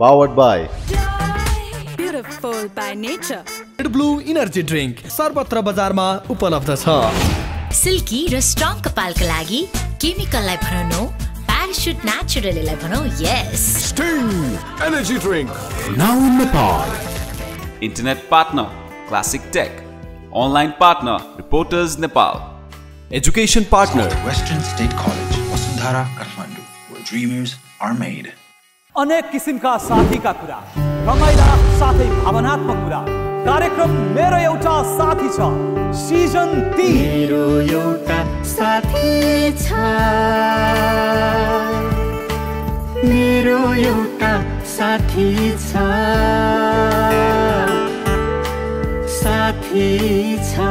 powered by Beautiful by nature. Red blue energy drink सर्वत्र बजारमा उपलब्ध छ सिल्की र स्ट्रङ कपालका लागि केमिकललाई भनौँ नो प्यारासुट नेचुरलीलाई भनौँ यस Sting Energy Drink. Now in Nepal. Internet partner Classic Tech. Online partner Reporters Nepal. Education partner Western State College, Vasundhara, Kathmandu, where dreamers are made. अनेक किसिमका साथीका कुरा रमाइला साथै भावनात्मक कुरा। कार्यक्रम मेरो एउटा साथी छ सिजन मेरो एउटा साथी छ। मेरो एउटा साथी छ। साथी छ।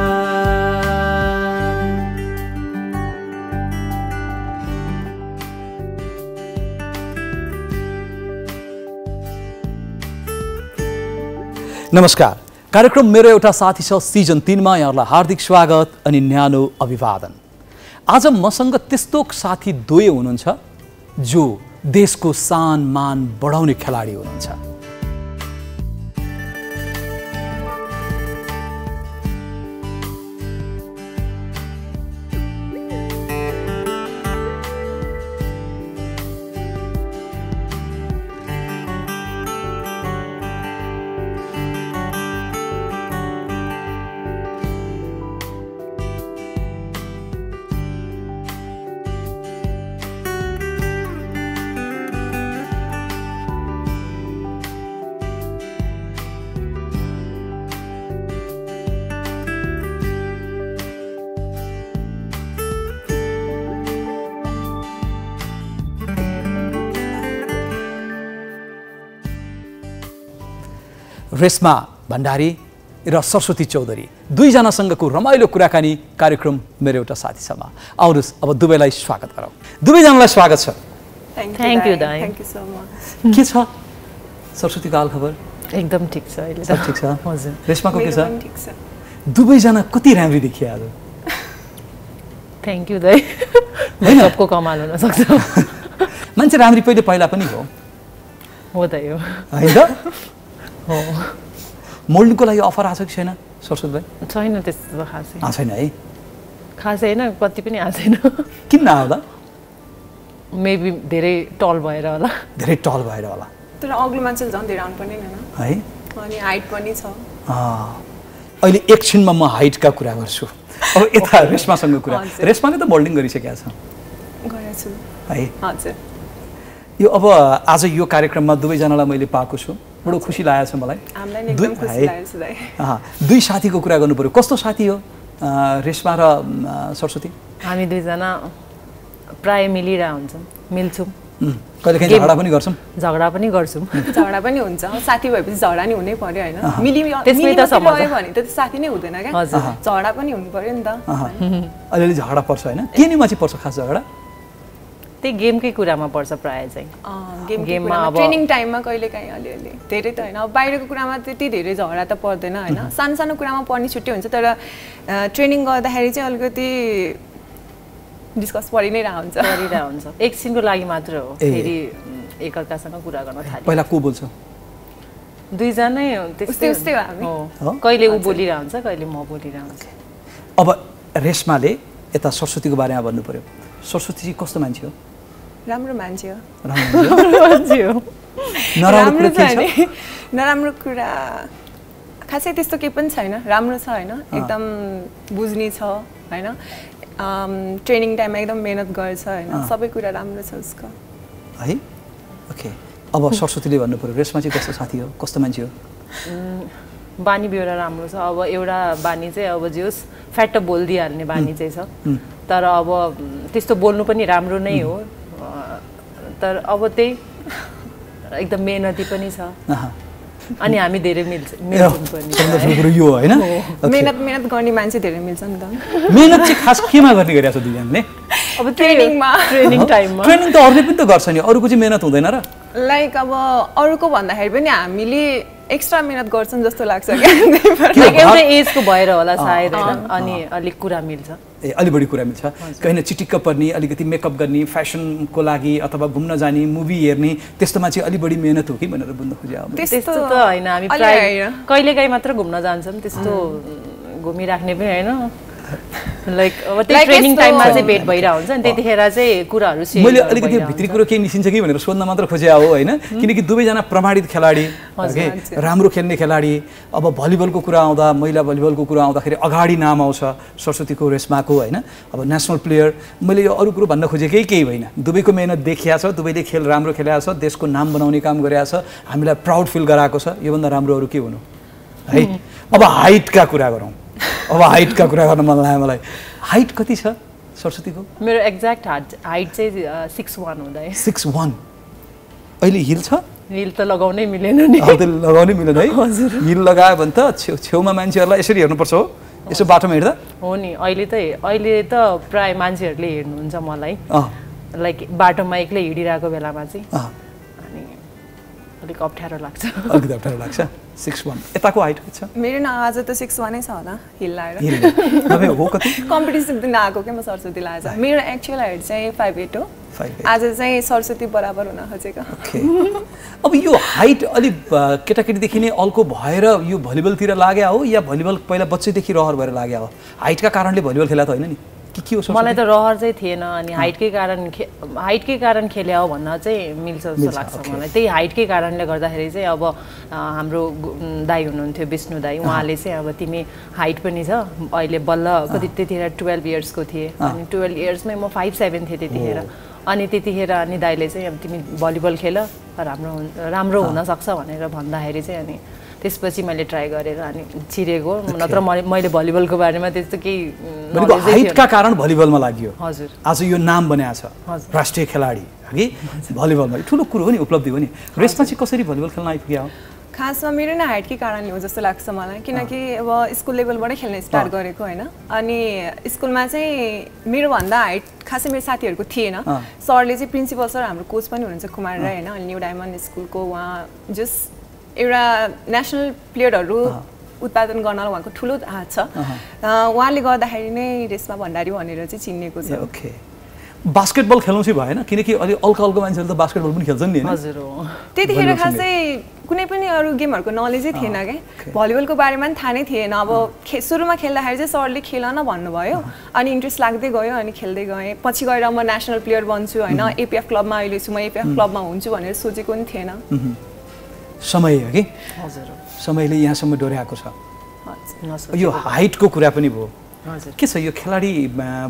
नमस्कार। कार्यक्रम मेरो एउटा साथी छ सिजन तिनमा यहाँहरूलाई हार्दिक स्वागत अनि न्यानो अभिवादन। आज मसँग त्यस्तो साथी दुवै हुनुहुन्छ जो देशको सान मान बढाउने खेलाडी हुनुहुन्छ। रेशमा भण्डारी र सरस्वती चौधरी दुईजनासँगको रमाइलो कुराकानी कार्यक्रम मेरो एउटा साथी छमा आउनुहोस् अब दुवैलाई स्वागत गरौँ। दुवैजनालाई स्वागत छ। थ्याङ्क यू दाई थ्याङ्क यू सो मच के छ? सरस्वतीको हालखबर एकदम ठिक छ अहिले सब ठिक छ? हजुर। रेशमाको के छ? पनि ठिक छ। दुवैजना कति राम्री देखिए आज? थ्याङ्क यू दाई सबको कमाल हुनसक्छ मान्छे राम्री पहिले पहिला पनि हो। हो त यो। होइन? मोल्डिङको लागि अफर आएको छ कि छैन सरस्वती भाइ? छैन त्यस्तो खासै। छैन है? खासै होइन कति पनि आएको छैन। किन नआउँदा मेबी धेरै टल भएर होला। धेरै टल भएर होला। तर अग्लो मान्छेले झन् धेरै आउनु पर्ने होइन? है? अनि हाइट पनि छ। अँ, अहिले एकछिनमा म हाइटका कुरा गर्छु। अब यता रेशमासँग कुरा। रेशमाले त मोल्डिङ गरिसकेका छु। है? हजुर। यो अब आज यो कार्यक्रममा दुवैजनालाई मैले पाएको छु। बडो खुसी लागेको छ मलाई। हामीलाई नि दुई- साथीको कुरा गर्नु पऱ्यो कस्तो साथी हो? रेशमा र सरस्वती? हामी दुईजना प्राय मिलिरह हुन्छौँ। मिल्छौँ। कहिलेकाहीँ झगडा पनि गर्छौँ। झगडा पनि गर्छौँ। झगडा पनि हुन्छ। साथी भएपछि झगडा नि हुनै पर्यो होइन। भने त साथी नै हुँदैन क्या। झगडा पनि हुनु पर्यो नि त। अलिअलि झगडा पर्छ होइन। के निमा चाहिँ पर्छ खास झगडा? त्यही गेमकै कुरामा पर्छ प्राय चाहिँ। अँ, गेमको गेममा अब- ट्रेनिङ टाइममा कहिले काहीँ अलिअलि धेरै त होइन। अब बाहिरको कुरामा त्यति धेरै झगडा त पर्दैन होइन। सानो सानो कुरामा पर्ने छुट्टै हुन्छ तर ट्रेनिङ गर्दाखेरि चाहिँ अलिकति डिस्कस परि नै रहन्छ गरिरहेको हुन्छ। एकछिनको लागि मात्र हो। फेरि एकअर्कासँग कुरा गर्न थाल्यो। पहिला को बोल्छ? दुईजनै उस्तै उस्तै हो? कहिले ऊ बोलिरह हुन्छ कहिले म बोलिरह हुन्छ अब रेशमाले यता सरस्वतीको बारेमा भन्नु पऱ्यो सरस्वती चाहिँ कस्तो मान्छे हो? राम्रो मान्छे हो। राम्रो मान्छे हो? नराम्रो नराम्रो कुरा खासै त्यस्तो केही पनि छैन। राम्रो छ होइन। एकदम बुझ्ने छ होइन। ट्रेनिङ टाइममा एकदम मिहिनेत गर्छ होइन। सबै कुरा राम्रो छ उसको। है? ओके। अब सरस्वतीले भन्नु पऱ्यो रेशमा चाहिँ कस्तो साथी हो? कस्तो मान्छे हो? बानी बेहोरा राम्रो छ। अब एउटा बानी चाहिँ अब जे होस् फ्याट्ट बोलिदिइहाल्ने बानी चाहिँ छ। तर अब त्यस्तो बोल्नु पनि राम्रो नै हो। तर अब त्यही एकदम मेहनती पनि छ। अनि हामी धेरै मिल्छ यो हो होइन. मिहिनेत मिहिनेत गर्ने मान्छे धेरै मिल्छ नि त। मेहनत चाहिँ खास केमा गर्ने गरिरहेको छ दुईजनाले अब ट्रेनिङमा। ट्रेनिङ टाइममा। ट्रेनिङ त अरूले पनि त गर्छ नि अरूको चाहिँ मेहनत हुँदैन र। लाइक अब अरूको भन्दाखेरि पनि हामीले एक्स्ट्रा मिहिनेत गर्छौँ जस्तो लाग्छ एउटै एजको भएर होला सायद अनि अलिक कुरा मिल्छ। ए अलि बढी कुरा मिल्छ। कहीँ न चिटिक्क पर्ने अलिकति मेकअप गर्ने फेसनको लागि अथवा घुम्न जाने मुभी हेर्ने त्यस्तोमा चाहिँ अलि बढी मेहनत हो कि भनेर बुझ्न खोजे अब। त्यस्तो त होइन हामी। कहिलेकाहीँ मात्र घुम्न जान्छौँ त्यस्तो घुमिराख्ने पनि होइन। लाइक अब त्यही ट्रेनिङ टाइममा चाहिँ भेट भइरहेको हुन्छ नि त्यतिखेर चाहिँ कुराहरू मैले अलिकति। भित्री कुरो केही निस्किन्छ कि भनेर सोध्न मात्र खोजे हो होइन? किनकि दुवैजना प्रमाणित खेलाडी ओके? राम्रो खेल्ने खेलाडी। अब भलिबलको कुरा आउँदा महिला भलिबलको कुरा आउँदाखेरि अगाडि नाम आउँछ सरस्वतीको रेसमाको होइन? अब नेसनल प्लेयर मैले यो अरू कुरो भन्न खोजेकै केही होइन। दुवैको मेहनत देखिया छ दुवैले खेल राम्रो खेलाएको छ देशको नाम बनाउने काम गरेको छ हामीलाई प्राउड फिल गराएको छ। योभन्दा राम्रो अरू के हुनु? है? अब हाइटका कुरा गरौँ। अब हाइटका कुरा गर्न मन लाग्यो मलाई। हाइट कति छ सरस्वतीको? मेरो एक्ज्याक्ट हाइट हाइट चाहिँ सिक्स वान हुँदा। सिक्स वान अहिले हिल छ? हिल त लगाउनै मिलेन नि। लगाउनै मिलेन है। हिल लगायो भने त छेउ छेउमा मान्छेहरूलाई यसरी हेर्नुपर्छ हो। यसो बाटोमा हिँड्दा हो नि अहिले त अहिले त प्राय मान्छेहरूले हेर्नुहुन्छ मलाई। लाइक बाटोमा एक्लै हिँडिरहेको बेलामा चाहिँ। अलिक अप्ठ्यारो लाग्छ अलिकति अप्ठ्यारो लाग्छ सिक्स वान यताको हाइट छ मेरो न आज त सिक्स वानै छ होला हिल लाएर हो कति? कम्पिटिसन दिन आएको क्या म सरस्वती लाएर। मेरो एक्चुअल हाइट चाहिँ फाइभ एट हो। आज चाहिँ सरस्वती बराबर हुन खोजेको अब यो हाइट अलिक केटाकेटीदेखि नै अल्को भएर यो भलिबलतिर लाग्यो हो या भलिबल पहिला बच्चैदेखि रहर भएर लाग्यो हो? हाइटका कारणले भलिबल खेला त होइन नि। के के हो? मलाई त रहर चाहिँ थिएन अनि हाइटकै कारण खे हाइटकै कारण खेल्या हो भन्न चाहिँ मिल्छ जस्तो लाग्छ. मलाई। त्यही हाइटकै कारणले गर्दाखेरि चाहिँ अब हाम्रो दाई हुनुहुन्थ्यो विष्णु दाई। उहाँले चाहिँ अब तिमी हाइट पनि छ। अहिले बल्ल कति त्यतिखेर टुवेल्भ इयर्सको थिएँ। अनि टुवेल्भ इयर्समै म फाइभ सेभेन थिएँ त्यतिखेर। अनि त्यतिखेर अनि दाइले चाहिँ अब तिमी भलिबल खेल। राम्रो राम्रो हुनसक्छ भनेर भन्दाखेरि चाहिँ अनि त्यसपछि मैले ट्राई गरेर अनि चिरेको नत्र मैले भलिबलको बारेमा त्यस्तो केही। हाइटका कारण भलिबलमा लाग्यो। हजुर। आज यो नाम बनाएको छ। राष्ट्रिय खेलाडी हगि भलिबलमा। ठुलो कुरो हो नि उपलब्धि हो नि। रेसमा चाहिँ कसरी भलिबल खेल्न आइपुग्यो? हो खासमा मेरो नै हाइटकै कारणले हो जस्तो लाग्छ मलाई किनकि अब स्कुल लेभलबाटै खेल्न स्टार्ट गरेको होइन। अनि स्कुलमा चाहिँ मेरोभन्दा हाइट खासै मेरो साथीहरूको थिएन। सरले चाहिँ प्रिन्सिपल सर हाम्रो कोच पनि हुनुहुन्छ कुमार राई होइन अनि न्यू डायमन्ड स्कुलको उहाँ जस एउटा नेसनल प्लेयरहरू उत्पादन गर्नलाई उहाँको ठुलो हात छ। उहाँले गर्दाखेरि नै रेसमा भण्डारी भनेर चाहिँ चिनिएको छ। ओके बास्केटबल खेलाउँ चाहिँ भएन किनकि अलि अल्का अल्का मान्छेहरूले त बास्केटबल पनि खेल्छन् नि हजुर त्यतिखेर खासै कुनै पनि अरू गेमहरूको नलेजै थिएन क्या भलिबलको बारेमा पनि थाहा नै थिएन। अब खे सुरुमा खेल्दाखेरि चाहिँ सरले खेल न भन्नुभयो अनि इन्ट्रेस्ट लाग्दै गयो अनि खेल्दै गएँ। पछि गएर म नेसनल प्लेयर बन्छु होइन। एपिएफ क्लबमा अहिले छु म एपिएफ क्लबमा हुन्छु भनेर सोचेको पनि थिएन। समय हो कि? समयले यहाँसम्म डोर्याएको छ। यो हाइटको कुरा पनि भयो। हजुर। के छ यो खेलाडी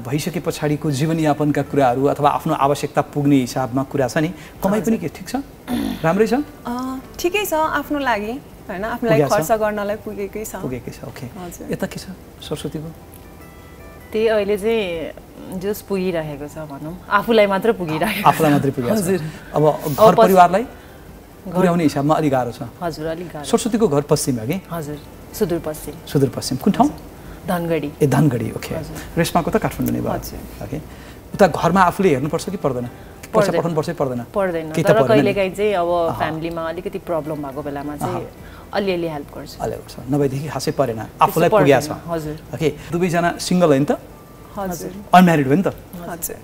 भइसके पछाडिको जीवनयापनका कुराहरू अथवा आफ्नो आवश्यकता पुग्ने हिसाबमा कुरा छ नि? कमाइ पनि के ठिक छ? राम्रै छ? अँ, ठिकै छ आफ्नो लागि होइन? छ? खर्च गर्नलाई पुगेकै छ। पुगेकै छ ओके। यता के छ? सरस्वतीको त्यही अहिले चाहिँ जोस पुगिरहेको छ भनौँ। आफूलाई मात्र पुगिरहेको आफूलाई मात्रै छ। हजुर। अब घर परिवारलाई? पुर्याउने हिसाबमा अलिक गाह्रो छ। हजुर अलिक गाह्रो। सरस्वतीको घर पश्चिम हो कि हजुर सुदूरपश्चिम। सुदूरपश्चिम। कुन ठाउँ? धनगढी। ए धनगढी ओके। रेशमाको त काठमाडौँ नै भयो। ओके। उता घरमा आफूले हेर्नुपर्छ कि पर्दैन? पैसा पर्दैन। पठाउनु पर्छ कि पर्दैन? पर्दैन। त तर नि? कहिलेकाहीँ चाहिँ अब फ्यामिलीमा अलिकति प्रब्लम भएको बेलामा चाहिँ अलिअलि हेल्प गर्छु। अलि गर्छ। नभएदेखि खासै परेन। आफूलाई पुगेको छ। हजुर। ओके। दुवैजना सिङ्गल होइन त? हजुर। अनम्यारिड हो नि त?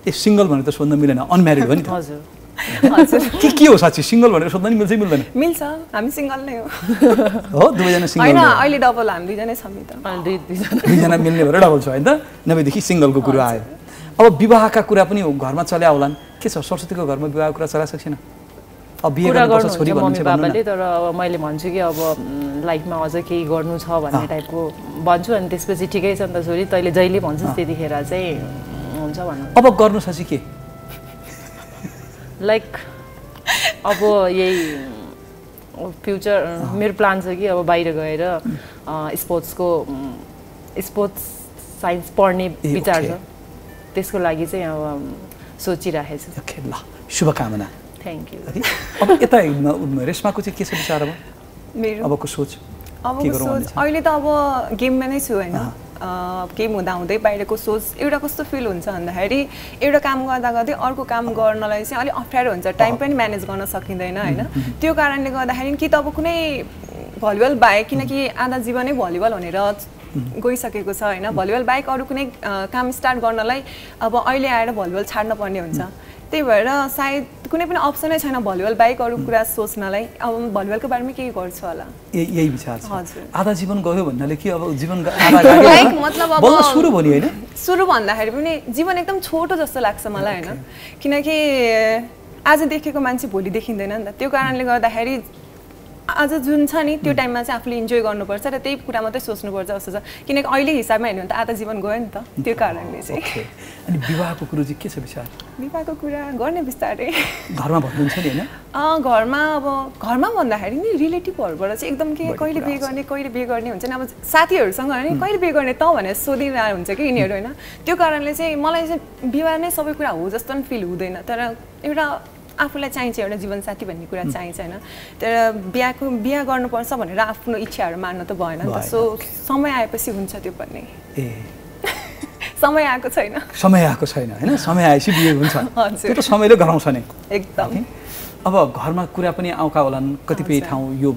ए सिङ्गल भनेर त सोध्न मिलेन। अनम्यारिड हो नि त? हजुर। के के हो साँच्ची सिङ्गल भनेर सोध्दा नि मिल्छ मिल्दैन मिल्छ हामी सिङ्गल नै हो हो दुवैजना सिङ्गल होइन अहिले डबल हामी दुईजनै छौँ नि त अनि दुई दुईजना दुईजना मिल्ने भएर डबल छ होइन त नभएदेखि सिङ्गलको कुरो आयो अब विवाहका कुरा पनि घरमा चल्या होलान् के छ सरस्वतीको घरमा विवाहको कुरा चलाएको छैन अब बिहे कुरा गर्नुपर्छ छोरी गर्नुहुन्छ भन्नुहुन्छ मम्मी भन्नु बाबाले तर अब मैले भन्छु कि अब म, लाइफमा अझ केही गर्नु छ भन्ने टाइपको भन्छु अनि त्यसपछि ठिकै छ नि त छोरी तैँले जहिले भन्छस् त्यतिखेर चाहिँ हुन्छ भनौँ अब गर्नु छ चाहिँ के लाइक अब यही फ्युचर मेरो प्लान छ कि अब बाहिर गएर स्पोर्ट्सको स्पोर्ट्स साइन्स पढ्ने विचार। छ। त्यसको लागि चाहिँ अब सोचिराखेको छु। ओके ल शुभकामना। Thank you? अब यता रेशमाको चाहिँ के छ विचार अब? मेरो? अबको सोच अबको सोच? अहिले त अब गेममा नै छु होइन? गेम हुँदा हुँदै बाहिरको सोच एउटा कस्तो फिल हुन्छ भन्दाखेरि एउटा काम गर्दा गर्दै अर्को काम गर्नलाई चाहिँ अलिक अप्ठ्यारो हुन्छ। टाइम पनि म्यानेज गर्न सकिँदैन होइन? त्यो कारणले गर्दाखेरि कि त अब कुनै भलिबल बाहेक किनकि आधा जीवनै भलिबल भनेर गइसकेको छ होइन? भलिबल बाहेक अरू कुनै काम स्टार्ट गर्नलाई अब अहिले आएर भलिबल छाड्न पर्ने हुन्छ। त्यही भएर सायद कुनै पनि अप्सनै छैन भलिबल बाहेक अरू कुरा सोच्नलाई। अब भलिबलको बारेमा के गर्छु होला। यही यही विचार छ। आधा जीवन गयो भन्नाले कि अब जीवन लाइक मतलब अब सुरु भयो नि होइन? सुरु भन्दाखेरि पनि जीवन एकदम छोटो जस्तो लाग्छ मलाई होइन। किनकि आज देखेको मान्छे भोलि देखिँदैन नि त। त्यो कारणले गर्दाखेरि आज जुन छ नि त्यो टाइममा चाहिँ आफूले इन्जोय गर्नुपर्छ र त्यही कुरा मात्रै सोच्नुपर्छ जस्तो छ। किनकि अहिले हिसाबमा हेर्नु भने त आधा जीवन गयो नि त त्यो कारणले चाहिँ। अनि विवाहको कुरो चाहिँ के छ विचार? विवाहको कुरा गर्ने बिस्तारै। घरमा भन्नुहुन्छ नि होइन? घरमा अब घरमा भन्दाखेरि नि रिलेटिभहरूबाट चाहिँ एकदम के कहिले बिहे गर्ने कहिले बिहे गर्ने हुन्छ नि अब साथीहरूसँग नि कहिले बिहे गर्ने त भनेर सोधिरहेको हुन्छ कि यिनीहरू होइन। त्यो कारणले चाहिँ मलाई चाहिँ विवाह नै सबै कुरा हो जस्तो पनि फिल हुँदैन। तर एउटा आफूलाई चाहिन्छ एउटा जीवनसाथी भन्ने कुरा चाहिन्छ होइन? तर बिहाको बिहा गर्नुपर्छ भनेर आफ्नो इच्छाहरू मान्न त भएन नि त। सो समय आएपछि हुन्छ त्यो पनि। ए। समय आएको छैन। समय आएको छैन होइन? समय आएपछि बिहे हुन्छ। त्यो त समयले गराउँछ नै। एकदम। अब घरमा कुरा पनि आउँका होलान् कतिपय। ठाउँ यो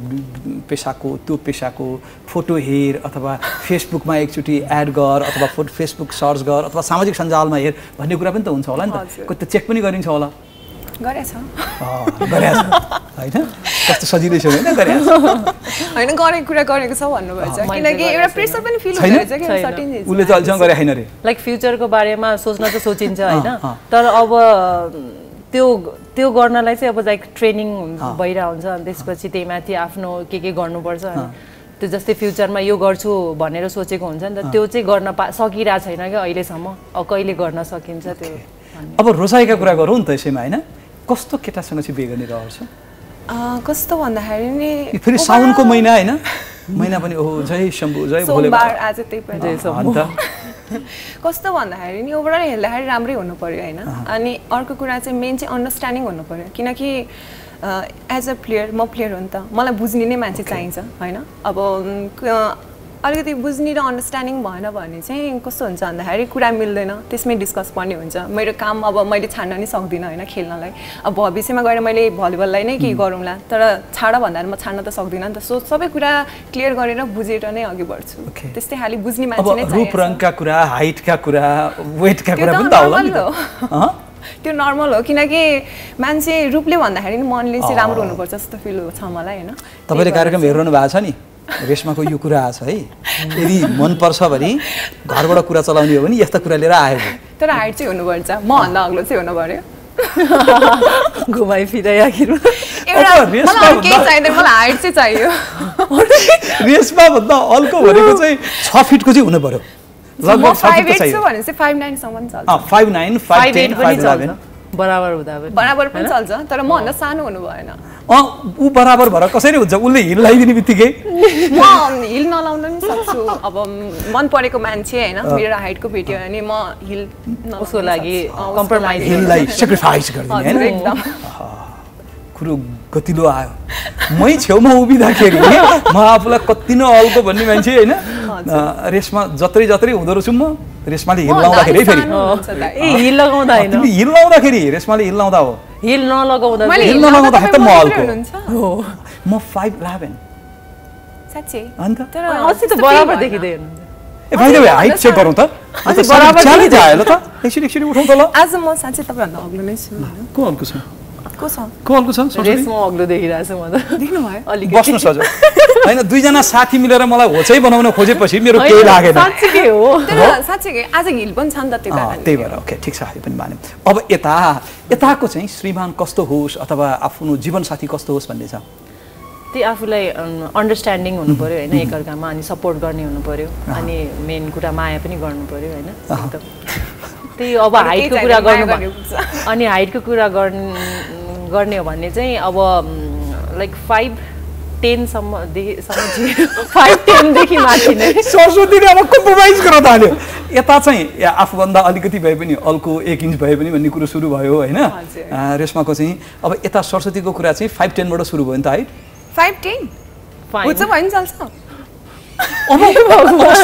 पेसाको त्यो पेसाको फोटो हेर अथवा फेसबुकमा एकचोटि एड गर अथवा फोटो फेसबुक सर्च गर अथवा सामाजिक सञ्जालमा हेर भन्ने कुरा पनि त हुन्छ होला नि त। हजुर। कति त चेक पनि गरिन्छ होला। गरेछ। होइन? कस्तो सजिलै छ होइन गरेको छ होइन गरेको कुरा गरेको छ भन्नुभएछ। किनकि एउटा। प्रेसर पनि फिल छैन? हुँदो रहेछ कि छैन। सर्टेन एजमा उसले त अहिलेसम्म गरे छैन रे। लाइक फ्युचरको बारेमा सोच्न त सोचिन्छ होइन। तर अब त्यो त्यो गर्नलाई चाहिँ अब लाइक ट्रेनिङ भइरहेको हुन्छ अनि त्यसपछि त्यही माथि आफ्नो के के गर्नुपर्छ त्यो जस्तै फ्युचरमा यो गर्छु भनेर सोचेको हुन्छ नि त त्यो चाहिँ गर्न पा सकिरहेको छैन क्या अहिलेसम्म। अब कहिले गर्न सकिन्छ त्यो अब रोजाइका कुरा गरौँ नि त यसैमा होइन? कस्तो केटासँग चाहिँ बिहे गर्ने रहर छ अँ, कस्तो भन्दाखेरि नि फेरि साउनको महिना होइन? महिना पनि ओहो जय शम्भु जय भोले सोमबार आज त्यही पनि कस्तो भन्दाखेरि नि ओभरअल हेर्दाखेरि राम्रै हुनु पऱ्यो होइन। अनि अर्को कुरा चाहिँ मेन चाहिँ अन्डरस्ट्यान्डिङ हुनु पऱ्यो किनकि एज अ प्लेयर म प्लेयर हो नि त। मलाई बुझ्ने नै मान्छे चाहिन्छ होइन? अब अलिकति बुझ्ने र अन्डरस्ट्यान्डिङ भएन भने चाहिँ कस्तो हुन्छ भन्दाखेरि कुरा मिल्दैन। त्यसमै डिस्कस पर्ने हुन्छ। मेरो काम अब मैले छाड्न नै सक्दिनँ होइन खेल्नलाई। अब भविष्यमा गएर मैले भलिबललाई नै केही गरौँला। तर छाड भन्दा म छाड्न त सक्दिनँ नि त। सो सबै कुरा क्लियर गरेर बुझेर नै अघि बढ्छु. त्यस्तै खालि बुझ्ने मान्छे नै रूप। रङका कुरा हाइटका कुरा वेटका कुरा पनि त होला नि त? त्यो नर्मल हो। किनकि मान्छे रूपले भन्दाखेरि नि मनले चाहिँ। राम्रो हुनुपर्छ जस्तो फिल छ मलाई होइन। तपाईँले कार्यक्रम हेरिरहनु भएको छ नि? रेशमाको यो कुरा आएको छ है? यदि मनपर्छ भने घरबाट कुरा चलाउने हो भने यस्ता कुरा लिएर आयो भने। तर हाइट चाहिँ हुनुपर्छ। मभन्दा अग्लो चाहिँ हुनु पर्यो। घुमाइ भन्दा- चाहिँदैन मलाई हाइट चाहिँ चाहियो। रेशमा भन्दा अल्को भनेको चाहिँ छ फिटको चाहिँ हुनु पर्यो। लगभग five five nine five eight बराबर हुँदा बराबर पनि चल्छ तर मभन्दा सानो हुनु भएन। अँ ऊ बराबर भएर कसरी हुन्छ? उसले हिल लगाइदिने बित्तिकै। म हिल नलाउन पनि सक्छु। अब मन परेको मान्छे होइन मेरो हाइटको भेट्यो भने म हिल उसको लागि लागि। हिललाई सेक्रिफाइस गरिदिने एकदम। कुरो गतिलो आयो। मै छेउमा उभिँदाखेरि म आफूलाई कति नै अल्को भन्ने मान्छे होइन? रेसमा जत्रै जत्रै हुँदो रहेछु म। रेसमाले हिल लाउँदाखेरि है फेरि सानो हुन्छ त। ए हिल लगाउँदा तिमी हिल लाउँदाखेरि रेसमाले हिल लाउँदा हो हिल नलगाउँदा मैले हिल नलाउँदाखेरि त म हल्को। हुनुहुन्छ? म फाइभ इलेभेन साँच्चै अन्त तर अस्ति त बराबर देखिँदै। हुनुहुन्थ्यो ए भाइ हाइट चेक गरौँ त अनि बराबर आयो ल त एकछिन एकछिन उठाउँ त ल आज म साँच्चै तपाईँभन्दा अग्लो नै छु? को हल्को छ को छ को हल्को छ सरस्वती? रेसमा अग्लो देखिरहेको छु म त। बस्नुहोस् हजुर होइन दुईजना साथी मिलेर मलाई होचै बनाउन खोजेपछि मेरो केही लागेन। साँच्चीकै हो? तर साँच्चै आज हिल पनि छ नि त त्यो अँ, कारणले त्यही भएर ओके ठिक छ यो पनि मान्यौँ अब यता यताको चाहिँ श्रीमान कस्तो होस् अथवा आफ्नो जीवनसाथी कस्तो होस् भन्ने छ? त्यही आफूलाई अन्डरस्ट्यान्डिङ हुनु पऱ्यो होइन एकअर्कामा अनि सपोर्ट गर्ने हुनु पऱ्यो अनि मेन कुरा माया पनि गर्नु पऱ्यो होइन। त्यही अब हाइटको कुरा गर्नु। अनि हाइटको कुरा गर्ने गर्ने हो भने चाहिँ अब लाइक फाइभ सरस्वतीले अब कम्प्रोमाइज गर्न थाल्यो। यता चाहिँ आफूभन्दा अलिकति भए पनि अल्को एक इन्च भए पनि भन्ने कुरो सुरु भयो होइन? रेशमाको चाहिँ अब यता सरस्वतीको कुरा चाहिँ फाइभ टेनबाट सुरु भयो नि त हाइट फाइभ टेन अब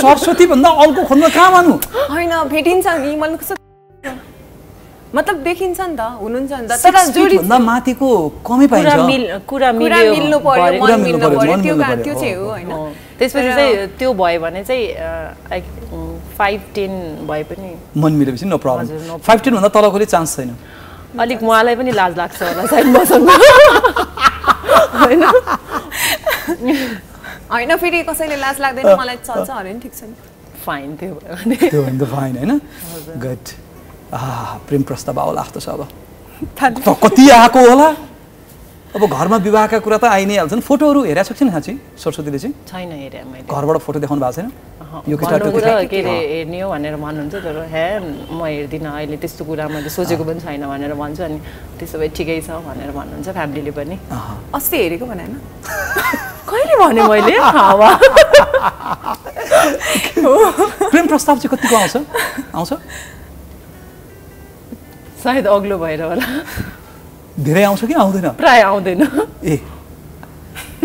सरस्वतीभन्दा अल्को खोज्न कहाँ मान्नु होइन भेटिन्छ नि। मैले कस्तो मतलब देखिन्छ नि त हुनुहुन्छ नि त। तर जोडी भन्दा माथिको कमै पाइन्छ। कुरा मिल कुरा कुरा मिल्यो मिल्नु पर्यो मन मिल्नु पर्यो, त्यो त्यो चाहिँ हो। हो होइन। अँ, त्यसपछि चाहिँ त्यो भयो भने चाहिँ लाइक फाइभ टेन भए पनि मन मिलेपछि नो प्रब्लम. फाइभ टेनभन्दा तलकोले चान्स छैन। अलिक उहाँलाई पनि लाज लाग्छ होला सायद मसँग। होइन। होइन फेरि कसैले लाज लाग्दैन मलाई चल्छ अरे नि ठिक छ नि। फाइन त्यो भयो भने। त्यो भने त फाइन होइन? गुड आ प्रेम प्रस्ताव आउला जस्तो छ अब। त कति आएको होला? अब घरमा विवाहका कुरा त आइ नै हाल्छन्। फोटोहरू हेरेको छ कि छैन साँच्ची सरस्वतीले चाहिँ? छैन हेरेँ मैले। घरबाट फोटो देखाउनु भएको छैन? यो के अरे हेर्ने हो भनेर भन्नुहुन्छ तर हे म हेर्दिनँ अहिले त्यस्तो कुरा मैले सोचेको पनि छैन भनेर भन्छु अनि त्यसो भए ठिकै छ भनेर भन्नुहुन्छ फ्यामिलीले पनि। अस्ति हेरेको भने कहिले भने मैले? प्रेम प्रस्ताव चाहिँ कतिको आउँछ? आउँछ? सायद अग्लो भएर होला। धेरै आउँछ कि आउँदैन? प्राय आउँदैन। ए।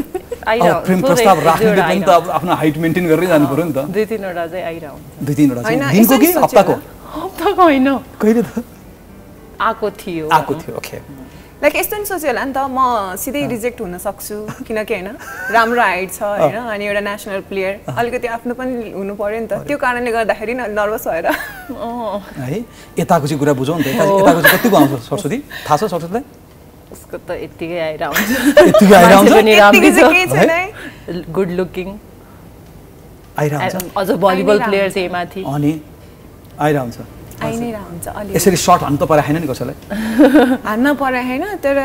प्रेम प्रस्ताव राख्ने पनि त आफ्नो हाइट मेन्टेन गर्दै जानु पऱ्यो नि त। दुई तिनवटा चाहिँ आइरहन्छ दुई तिनवटा दिनको कि हप्ताको। हप्ताको होइन। कहिले त? आएको थियो। आएको थियो ओके। लाइक यस्तो नि सोच्यो होला नि त म सिधै रिजेक्ट हुन सक्छु किनकि होइन राम्रो हाइट छ होइन अनि एउटा नेसनल प्लेयर अलिकति आफ्नो पनि हुनु पऱ्यो नि त। त्यो कारणले गर्दाखेरि नर्भस भएर। है? यताको चाहिँ कुरा बुझौँ नि त। यता यताको चाहिँ कतिको आउँछ सरस्वती? थाहा छ सरस्वतीलाई? उसको त यत्तिकै आएर आउँछ यत्तिकै आएर गुड लुकिङ आइरहन्छ? अझ भलिबल प्लेयर चाहिँ माथि। अनि आइरहन्छ? आइ नै रहन्छ अलि यसरी सर्ट हान्नु त परेको छैन नि कसैलाई? हान्न परे होइन तर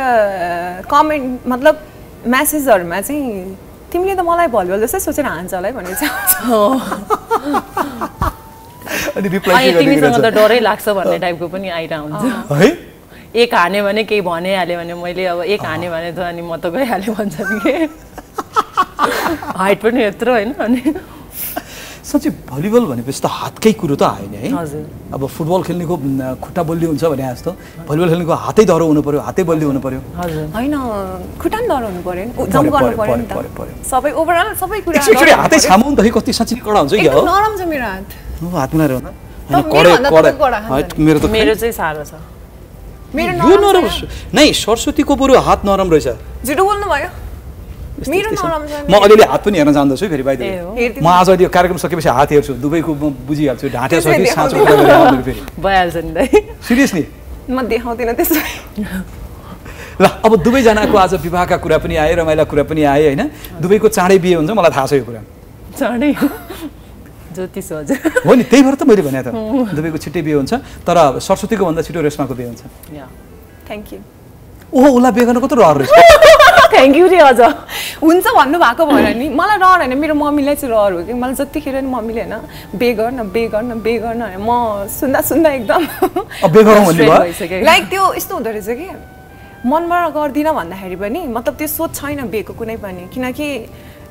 कमेन्ट मतलब म्यासेजहरूमा चाहिँ तिमीले त मलाई भलिबल जस्तै सोचेर हान्छ होला है भनेर चाहिँ तिमीसँग त डरै लाग्छ भन्ने टाइपको पनि आइरहन्छ। है? एक हाने भने केही भनिहाल्यो भने मैले अब एक हाने भने त अनि म त गइहालेँ भन्छन् कि? हाइट पनि यत्रो होइन अनि साँच्चै भलिबल भनेपछि त हातकै कुरो त आयो नि है। हजुर। अब फुटबल खेल्नेको खुट्टा बलियो हुन्छ भने जस्तो भलिबल खेल्नेको हातै धरो हुनु पर्यो हातै बलियो हुनु पर्यो। हजुर। होइन खुट्टा पनि डराउनु पऱ्यो नि। उ- जम्प गर्नु पऱ्यो, पऱ्यो नि पऱ्यो, पऱ्यो। त सबै ओभरअल सबै कुरा हातै। छामौ नि त है कति साँच्चै कडा हुन्छ कि नरम छ मेरो हात। हो, हात मिलाएर मेरो त मेरो चाहिँ साह्रो छ। मेरो यो नरम। नै सरस्वतीको बरु हात नरम रहेछ। झुटो बोल्नु भयो म अलिअलि हात पनि हेर्न जान्दछु फेरि बाहिर म आज यो कार्यक्रम सकेपछि हात हेर्छु। दुबईको म बुझिहाल्छु ढाँट्या छ कि साँचो भइहाल्छ नि सिरियसली म देखाउँदिनँ त्यसो ल अब दुवैजनाको आज विवाहका कुरा पनि आए रमाइला कुरा पनि आए होइन? दुबईको चाँडै बिहे हुन्छ मलाई थाहा छ यो कुरा। चाँडै ज्योतिष हजुर हो नि त्यही भएर त मैले भने त। दुबईको छिट्टै बिहे हुन्छ तर सरस्वतीको भन्दा छिटो रेशमाको बिहे हुन्छ। थ्याङ्क यू ओहो उसलाई बिहे गर्न कत्रो रहर रहेछ। थ्याङ्क यू रे अझ हुन्छ भन्नुभएको भएर नि मलाई रहर होइन मेरो मम्मीलाई चाहिँ रहर हो कि मलाई जतिखेर नि मम्मीले होइन बे गर्न बे गर्न बे गर्न भने म सुन्दा सुन्दा एकदम लाइक त्यो यस्तो हुँदो रहेछ कि मनबाट गर्दिनँ भन्दाखेरि पनि मतलब त्यो सोच छैन बिहेको कुनै पनि किनकि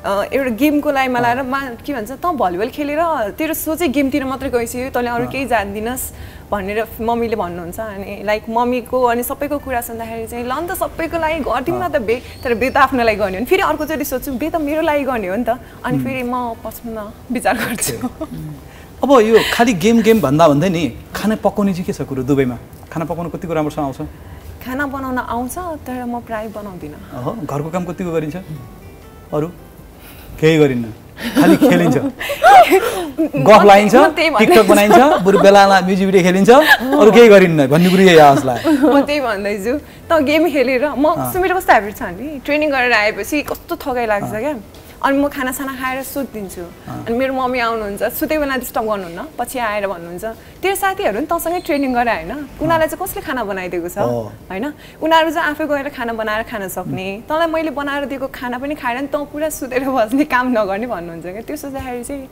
एउटा गेमको लागि मलाई र मा के भन्छ त भलिबल खेलेर तेरो सोचै गेमतिर मात्रै गइसक्यो तैँले अरू केही जान्दिनस्। भनेर मम्मीले भन्नुहुन्छ अनि लाइक मम्मीको अनि सबैको कुरा सुन्दाखेरि चाहिँ ल नि त सबैको लागि न त बे तर बे त आफ्नो लागि गर्ने हो नि। फेरि अर्कोचोटि सोध्छु बे त मेरो लागि गर्ने हो नि त। अनि फेरि म पछिमा विचार गर्छु। अब यो खालि गेम गेम भन्दा भन्दै नि खाना पकाउने चाहिँ के छ कुरो दुबईमा? खाना पकाउनु कतिको राम्रोसँग आउँछ? खाना बनाउन आउँछ तर म प्रायः बनाउँदिनँ। घरको काम कतिको गरिन्छ? अरू? केही गरिन्न। खालि खेलिन्छ। गफ लाइन्छ। टिकटक बनाइन्छ बरु बेलामा म्युजिक भिडियो खेलिन्छ अरू केही गरिन्न भन्ने कुरो यही आवाजलाई। म त्यही भन्दैछु त गेम खेलेर म मेरो कस्तो हेबिट छ नि ट्रेनिङ गरेर आएपछि कस्तो थकाइ लाग्छ क्या? अनि म खानासाना खाएर सुत्दिन्छु। अनि मेरो मम्मी आउनुहुन्छ सुते बेला डिस्टर्ब गर्नुहुन्न पछि आएर भन्नुहुन्छ। तेरो साथीहरू नि तँसँगै ट्रेनिङ गरे होइन। उनीहरूलाई चाहिँ कसले खाना बनाइदिएको छ। होइन? उनीहरू चाहिँ आफै गएर खाना बनाएर खान सक्ने। तँलाई मैले बनाएर दिएको खाना पनि खाएर नि तँ पुरा सुतेर बस्ने काम नगर्ने भन्नुहुन्छ क्या। त्यो सोच्दाखेरि चाहिँ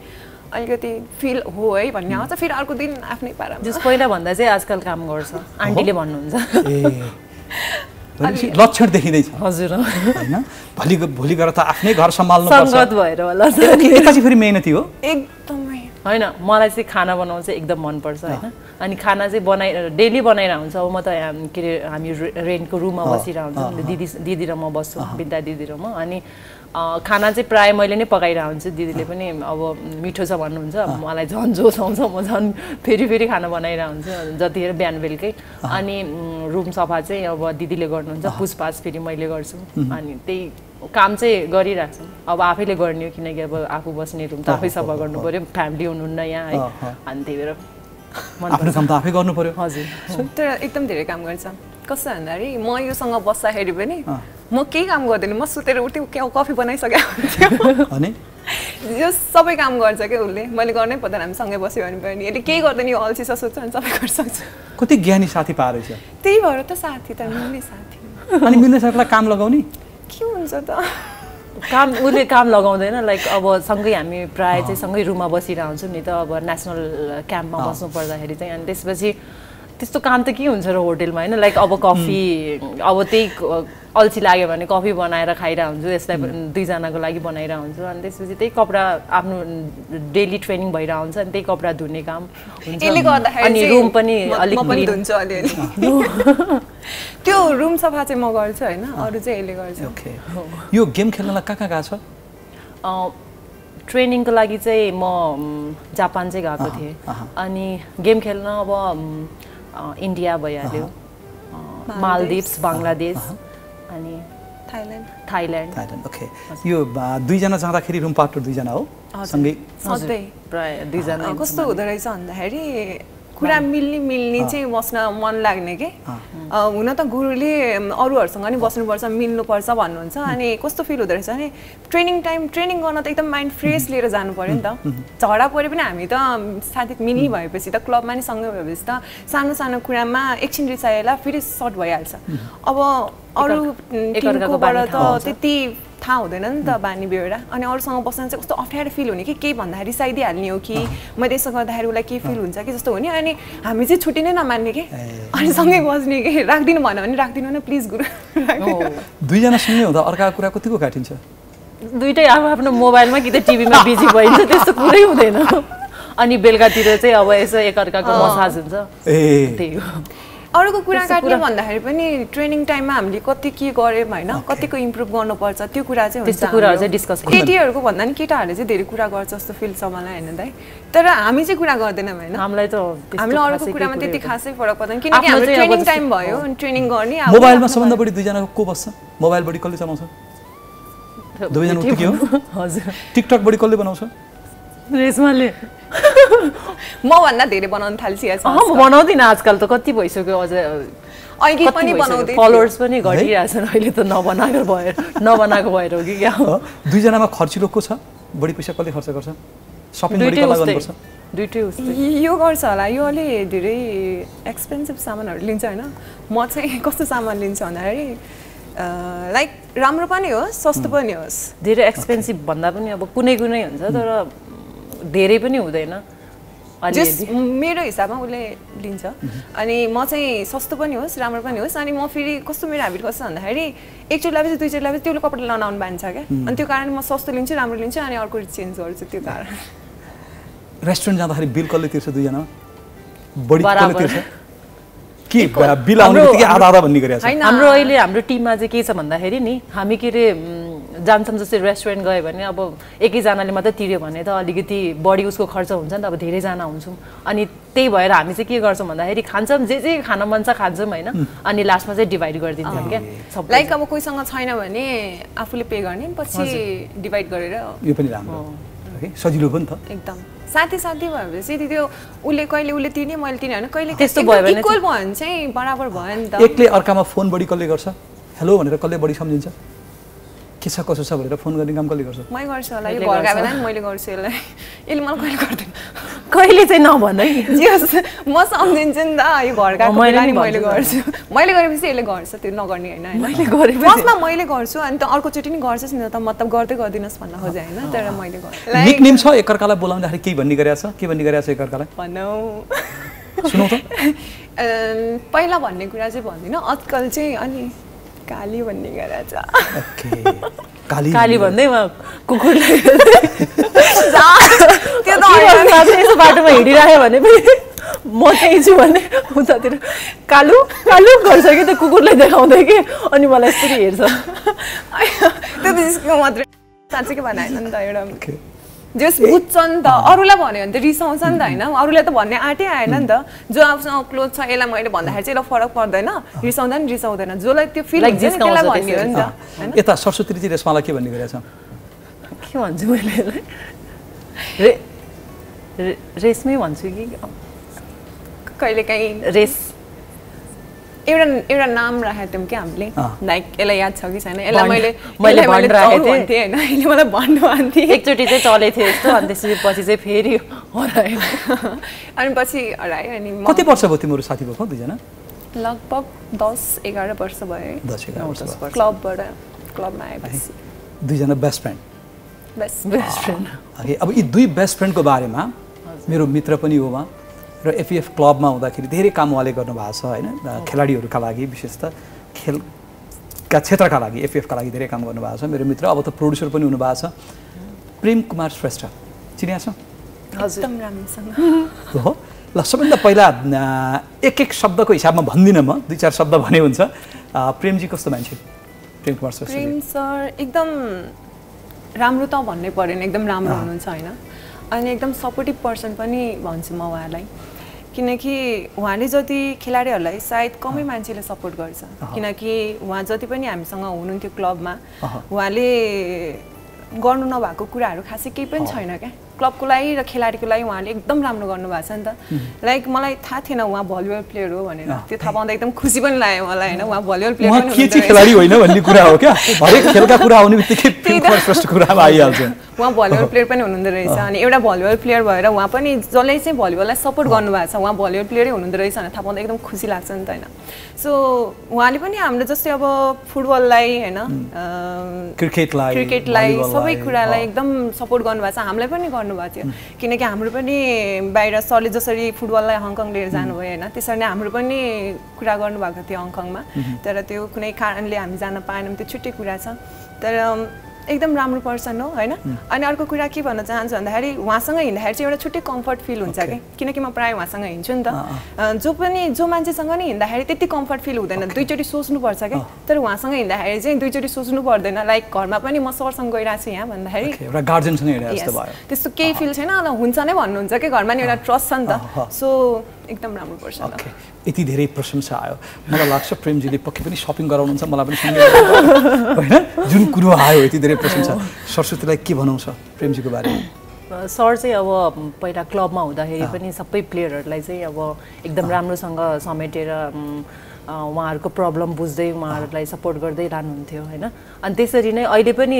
अलिकति फिल हो है भन्ने आउँछ। फेरि अर्को दिन आफ्नै पारामा। जस पहिला भन्दा चाहिँ आजकल काम गर्छ। आन्टीले भन्नुहुन्छ। ए। भनेपछि लक्षण देखिँदैछ। हजुर। होइन? भोलि भोलि गएर त आफ्नै घर सम्हाल्नु भएर होला फेरि मेहनती हो। एकदमै। होइन मलाई चाहिँ खाना बनाउनु चाहिँ एकदम मनपर्छ होइन? अनि खाना चाहिँ बनाइ डेली बनाइरहेको हुन्छ। अब म त के अरे हामी रेन्टको रुममा बसिरहेको हुन्छौँ दिदी दिदी र म बस्छु बिद्या दिदी र म। अनि खाना चाहिँ प्रायः मैले नै पकाइरहेको हुन्छु। दिदीले पनि अब मिठो छ भन्नुहुन्छ। मलाई झन् जोस आउँछ। म झन् फेरि फेरि खाना बनाइरहेको हुन्छु जतिखेर बिहान बेलुकै। अनि रुम सफा चाहिँ अब दिदीले गर्नुहुन्छ। पुसपास फेरि मैले गर्छु। अनि त्यही काम चाहिँ गरिरहेको छु। अब आफैले गर्ने हो किनकि अब आफू बस्ने रुम त आफै सफा गर्नु पऱ्यो। फ्यामिली हुनुहुन्न यहाँ है। अनि त्यही भएर आफ्नो काम त आफै गर्नु पर्यो हजुर। एकदम धेरै काम गर्छ। कस्तो भन्दाखेरि म योसँग बस्दाखेरि पनि म केही काम गर्दैन। म सुतेर उठ्थेँ क्या कफी बनाइसकेको हुन्थ्यो। अनि? यो सबै काम गर्छ क्या उसले? मैले गर्नै पर्दैन हामी सँगै बस्यो भने पनि। यसले केही गर्दैन यो अल्छी छ सोध्छ भने सबै गरिसक्छ कति ज्ञानी साथी पारेछ त्यही भएर त साथी त मिल्ने साथी। अनि मिल्ने साथीलाई काम लगाउने? के हुन्छ त? काम उसले काम लगाउँदैन। लाइक अब सँगै हामी प्रायः चाहिँ सँगै रुममा बसिरहेको हुन्छौँ नि त। अब नेसनल क्याम्पमा बस्नु पर्दाखेरि चाहिँ। अनि त्यसपछि त्यस्तो काम त के हुन्छ र होटेलमा होइन? लाइक अब कफी अब त्यही क- अल्छी लाग्यो भने कफी बनाएर खाइरहेको हुन्छु यसलाई दुईजनाको लागि बनाइरहेको हुन्छु अनि त्यसपछि त्यही कपडा आफ्नो डेली ट्रेनिङ भइरहेको हुन्छ अनि त्यही कपडा धुने काम अनि रुम पनि अलिक त्यो रुम सफा चाहिँ म गर्छु होइन? अरू चाहिँ यसले गर्छ। ओके। यो गेम खेल्नलाई कहाँ कहाँ गएको छ? अँ, ट्रेनिङको लागि चाहिँ म जापान चाहिँ गएको थिएँ। अनि गेम खेल्न अब इन्डिया भइहाल्यो। मालदिप्स बङ्गलादेश अनि थाइल्यान्ड। थाइल्यान्ड। Thailand okay. यो दुईजना जाँदाखेरि रुम पार्टनर दुईजना हो? सँगै? सधैँ प्रायः दुईजना कस्तो हुँदो रहेछ भन्दाखेरि कुरा मिल्ने मिल्ने चाहिँ बस्न मन लाग्ने के? हुन त गुरुले अरूहरूसँग नि बस्नुपर्छ मिल्नुपर्छ भन्नुहुन्छ। अनि कस्तो फिल हुँदो रहेछ भने ट्रेनिङ टाइम ट्रेनिङ गर्न त एकदम माइन्ड फ्रेस लिएर जानु पऱ्यो नि त। झगडा पऱ्यो पनि हामी त साथी मिल्ने भएपछि त क्लबमा नि सँगै भएपछि त सानो सानो कुरामा एकछिन रिसाएला फेरि सर्ट भइहाल्छ। अब अरू टिमकोबाट त त्यति थाहा हुँदैन नि त बानी बेहोरा अनि अरूसँग बस्न चाहिँ कस्तो अप्ठ्यारो फिल हुने कि? केही भन्दा रिसाइदिइहाल्ने हो कि? मैले यसो गर्दाखेरि उसलाई केही फिल हुन्छ कि जस्तो हुने? अनि हामी चाहिँ छुट्टी नै नमान्ने कि? अनि सँगै बस्ने कि? राखिदिनु भन भने राखिदिनु न प्लिज गुरु। दुईजना सँगै हुँदा अर्काको कुरा कतिको काटिन्छ? दुइटै आफ्नो आफ्नो मोबाइलमा कि त टिभीमा बिजी भइन्छ त्यस्तो कुरै हुँदैन। अनि बेलुकातिर चाहिँ अब यसो एकअर्काको मसाज हुन्छ। ए। त्यही हो। अरूको कुरा काट्ने भन्दाखेरि पनि ट्रेनिङ टाइममा हामीले कति के गऱ्यौँ होइन कतिको इम्प्रुभ गर्नुपर्छ त्यो कुरा चाहिँ हुन्छ कुराहरू। चाहिँ गर्छ। केटीहरूको भन्दा नि केटाहरूले चाहिँ धेरै कुरा गर्छ जस्तो फिल छ मलाई होइन दाइ। तर हामी चाहिँ कुरा गर्दैनौँ होइन। हामीलाई त हामीलाई अरूको कुरामा त्यति खासै फरक पर्दैन किनकि हाम्रो ट्रेनिङ टाइम भयो अनि ट्रेनिङ गर्ने मोबाइलमा सबभन्दा बढी दुईजनाको को बस्छ? मोबाइल बढी कसले चलाउँछ? हो? हजुर। टिकटक बढी कसले बनाउँछ? रेशमाले। मभन्दा धेरै बनाउन थालिसकेको छ अँ म बनाउँदिनँ आजकल त कति भइसक्यो अझ। अहिले पनि बनाउँदै फलोवर्स पनि घटिरहेछन् अहिले त नबनाएको भएर नबनाएको भएर हो कि क्या? दुईजनामा खर्चिलो को छ? बढी पैसा कसले खर्च गर्छ? सपिङ दुइटै गर्नुपर्छ? यो गर्छ होला। यो अलि धेरै एक्सपेन्सिभ सामानहरू लिन्छ होइन? म चाहिँ कस्तो सामान लिन्छु भन्दाखेरि लाइक राम्रो पनि होस् सस्तो पनि होस्। धेरै एक्सपेन्सिभ भन्दा पनि अब कुनै कुनै हुन्छ तर धेरै पनि हुँदैन। जस मेरो हिसाबमा उसले लिन्छ। अनि म चाहिँ सस्तो पनि होस् राम्रो पनि होस् अनि म फेरि कस्तो मेरो हेबिट कस्तो भन्दाखेरि एकचोटि लगाएपछि दुईचोटि लगाएपछि त्यो कपडा लगाउनु बान्छ क्या। अनि त्यो कारण म सस्तो लिन्छु राम्रो लिन्छु अनि अर्को चेन्ज गर्छु त्यो कारण। रेस्टुरेन्ट जाँदाखेरि बिल कसले तिर्छ दुईजना? बढी। तिर्छ? के बिल आउने आधा आधा भन्ने छ हाम्रो अहिले हाम्रो टिममा चाहिँ के छ भन्दाखेरि नि हामी के अरे जान्छौँ जस्तै रेस्टुरेन्ट गयो भने अब एकैजनाले मात्रै तिर्यो भने त अलिकति बढी उसको खर्च हुन्छ नि त अब धेरैजना हुन्छौँ। अनि त्यही भएर हामी चाहिँ के गर्छौँ भन्दाखेरि खान्छौँ जे जे खान मन छ खान्छौँ होइन? अनि लास्टमा चाहिँ डिभाइड गरिदिन्छौँ क्या? सबै लाइक अब कोहीसँग छैन भने आफूले पे गर्ने पछि डिभाइड गरेर यो पनि राम्रो सजिलो पनि त। एकदम। साथी साथी भएपछि त्यो उसले कहिले उसले तिर्ने मैले तिर्ने होइन कहिले त्यस्तो भयो भने इक्वल भयो भने चाहिँ बराबर भयो नि त। एकले अर्कामा फोन बढी कसले गर्छ? हेलो भनेर कसले बढी सम्झिन्छ? के छ कसो छ भनेर फोन गर्ने काम कसले गर्छ? मै गर्छु होला यो यसले घर गयो गर्छ। बेला नि मैले गर्छु यसलाई। यसले मलाई कहिले गर्दैन? कहिले चाहिँ नभन है। म सम्झिन्छु नि त यो घर गएको मैले बेला नि मैले गर्छु। मैले गरेपछि यसले गर्छ त्यो नगर्ने होइन मैले गरेपछि- फर्स्टमा मैले गर्छु अनि त अर्कोचोटि नि गर्छस् नि त मतलब गर्दै गरिदिनुहोस् भन्न खोजेँ होइन तर मैले गर्छु निक नेम छ एकअर्कालाई बोलाउँदाखेरि केही भन्ने गरेको छ? के भन्ने गरेको छ एकअर्कालाई? भनौँ। सुनौ त। पहिला भन्ने कुरा चाहिँ भन्दिनँ आजकल चाहिँ अनि काली भन्ने ओके। काली काली भन्दै म कुकुरलाई त्यो त यसो बाटोमा हिँडिरह्यो भने पनि म त्यहीँ छु भने उतातिर। कालु कालु गर्छ कि त्यो कुकुरले देखाउँदै कि? अनि मलाई यसरी हेर्छ। त्यो त मात्रै। साँच्चै के नि त एउटा। जस बुझ्छ नि त अरूलाई भन्यो भने त रिसाउँछ नि त होइन। अरूलाई त भन्ने आँटै आएन नि त। जो आफूसँग क्लोज छ यसलाई मैले भन्दाखेरि चाहिँ यसलाई फरक पर्दैन। रिसाउँदा नि रिसाउँदैन। जसलाई त्यो फिल हुन्छ त्यसलाई भन्ने हो नि त। यता सरस्वती रेशमालाई के भन्ने गरेको छ के भन्छु मैले रे रेसमै भन्छु कि? कहिले काहीँ रेस। एउटा एउटा नाम राखेको थियौँ कि हामीले। लाइक यसलाई याद छ कि छैन यसलाई मैले मैले भण्ड राखेको थिएँ। होइन यसले मलाई भण्ड भन्थेँ एकचोटि चाहिँ चलेको थियो यस्तो अनि त्यसपछि पछि चाहिँ फेरि हरायो अनि पछि हरायो अनि कति वर्ष भयो तिमीहरू साथी भएको दुईजना लगभग दस एघार वर्ष भयो। क्लबबाट क्लबमा आएपछि दुईजना बेस्ट फ्रेन्ड बस बेस्ट फ्रेन्ड ओके अब यी दुई बेस्ट फ्रेन्डको बारेमा मेरो मित्र पनि हो उहाँ र एफिएफ क्लबमा हुँदाखेरि धेरै काम उहाँले गर्नुभएको छ होइन? खेलाडीहरूका लागि विशेष त खेलका क्षेत्रका लागि एफिएफका लागि धेरै काम गर्नुभएको छ। मेरो मित्र अब त प्रड्युसर पनि हुनुभएको छ। प्रेम कुमार श्रेष्ठ चिनिया छ? हो? ल सबैभन्दा पहिला एक एक शब्दको हिसाबमा भन्दिनँ म दुई चार शब्द भने हुन्छ। प्रेमजी कस्तो मान्छे? प्रेम कुमार श्रेष्ठ प्रेम सर एकदम राम्रो त भन्नै परेन एकदम राम्रो हुनुहुन्छ होइन? अनि एकदम सपोर्टिभ पर्सन पनि भन्छु म उहाँलाई। किनकि उहाँले जति खेलाडीहरूलाई सायद कमै मान्छेले सपोर्ट गर्छ। किनकि उहाँ जति पनि हामीसँग हुनुहुन्थ्यो क्लबमा उहाँले गर्नु नभएको कुराहरू खासै केही पनि छैन क्या। क्लबको लागि र खेलाडीको लागि उहाँले एकदम राम्रो गर्नुभएको छ नि त। लाइक मलाई थाहा थिएन उहाँ भलिबल प्लेयर हो भनेर। त्यो थाहा पाउँदा एकदम खुसी पनि लाग्यो मलाई होइन? उहाँ भलिबल प्लेयर। खेलाडी होइन भन्ने कुरा हो क्या? हरेक खेलका कुरा आउने बित्तिकै उहाँ भलिबल प्लेयर पनि हुनुहुँदो रहेछ अनि एउटा भलिबल प्लेयर भएर उहाँ पनि जसले चाहिँ भलिबललाई सपोर्ट गर्नुभएको छ उहाँ भलिबल प्लेयरै हुनुहुँदो रहेछ भनेर थाहा पाउँदा एकदम खुसी लाग्छ नि त होइन? सो उहाँले पनि हाम्रो जस्तै अब फुटबललाई होइन? क्रिकेटलाई क्रिकेटलाई सबै कुरालाई। एकदम सपोर्ट गर्नुभएको छ। हामीलाई पनि गर्नुभएको थियो। किनकि हाम्रो पनि बाहिर सरले जसरी फुटबललाई हङकङ लिएर जानुभयो होइन त्यसरी नै हाम्रो पनि कुरा गर्नुभएको थियो हङकङमा। तर त्यो कुनै कारणले हामी जान पाएनौँ त्यो छुट्टै कुरा छ। तर एकदम राम्रो पर्सन हो होइन? अनि अर्को कुरा के भन्न चाहन्छु भन्दाखेरि उहाँसँग हिँड्दाखेरि चाहिँ एउटा छुट्टै कम्फर्ट फिल हुन्छ कि? किनकि म प्रायः उहाँसँग हिँड्छु नि त। जो पनि जो मान्छेसँग नि हिँड्दाखेरि त्यति कम्फर्ट फिल हुँदैन। दुईचोटि सोच्नुपर्छ क्या तर उहाँसँग हिँड्दाखेरि चाहिँ दुईचोटि सोच्नु पर्दैन। लाइक घरमा पनि म सरसँग गइरहेको छु यहाँ भन्दाखेरि। एउटा गार्जेनसँग त्यस्तो केही फिल छैन हुन्छ नै भन्नुहुन्छ कि? घरमा नि एउटा ट्रस्ट छ नि त। सो एकदम राम्रो ओके यति धेरै प्रशंसा आयो मलाई लाग्छ प्रेमजीले पक्कै पनि सपिङ गराउनुहुन्छ मलाई पनि। होइन जुन कुरो आयो यति धेरै प्रशंसा सरस्वतीलाई के भनाउँछ प्रेमजीको बारेमा सर चाहिँ अब पहिला क्लबमा हुँदाखेरि पनि सबै प्लेयरहरूलाई चाहिँ अब एकदम राम्रोसँग समेटेर उहाँहरूको प्रब्लम बुझ्दै उहाँहरूलाई सपोर्ट गर्दै लानुहुन्थ्यो होइन? अनि त्यसरी नै अहिले पनि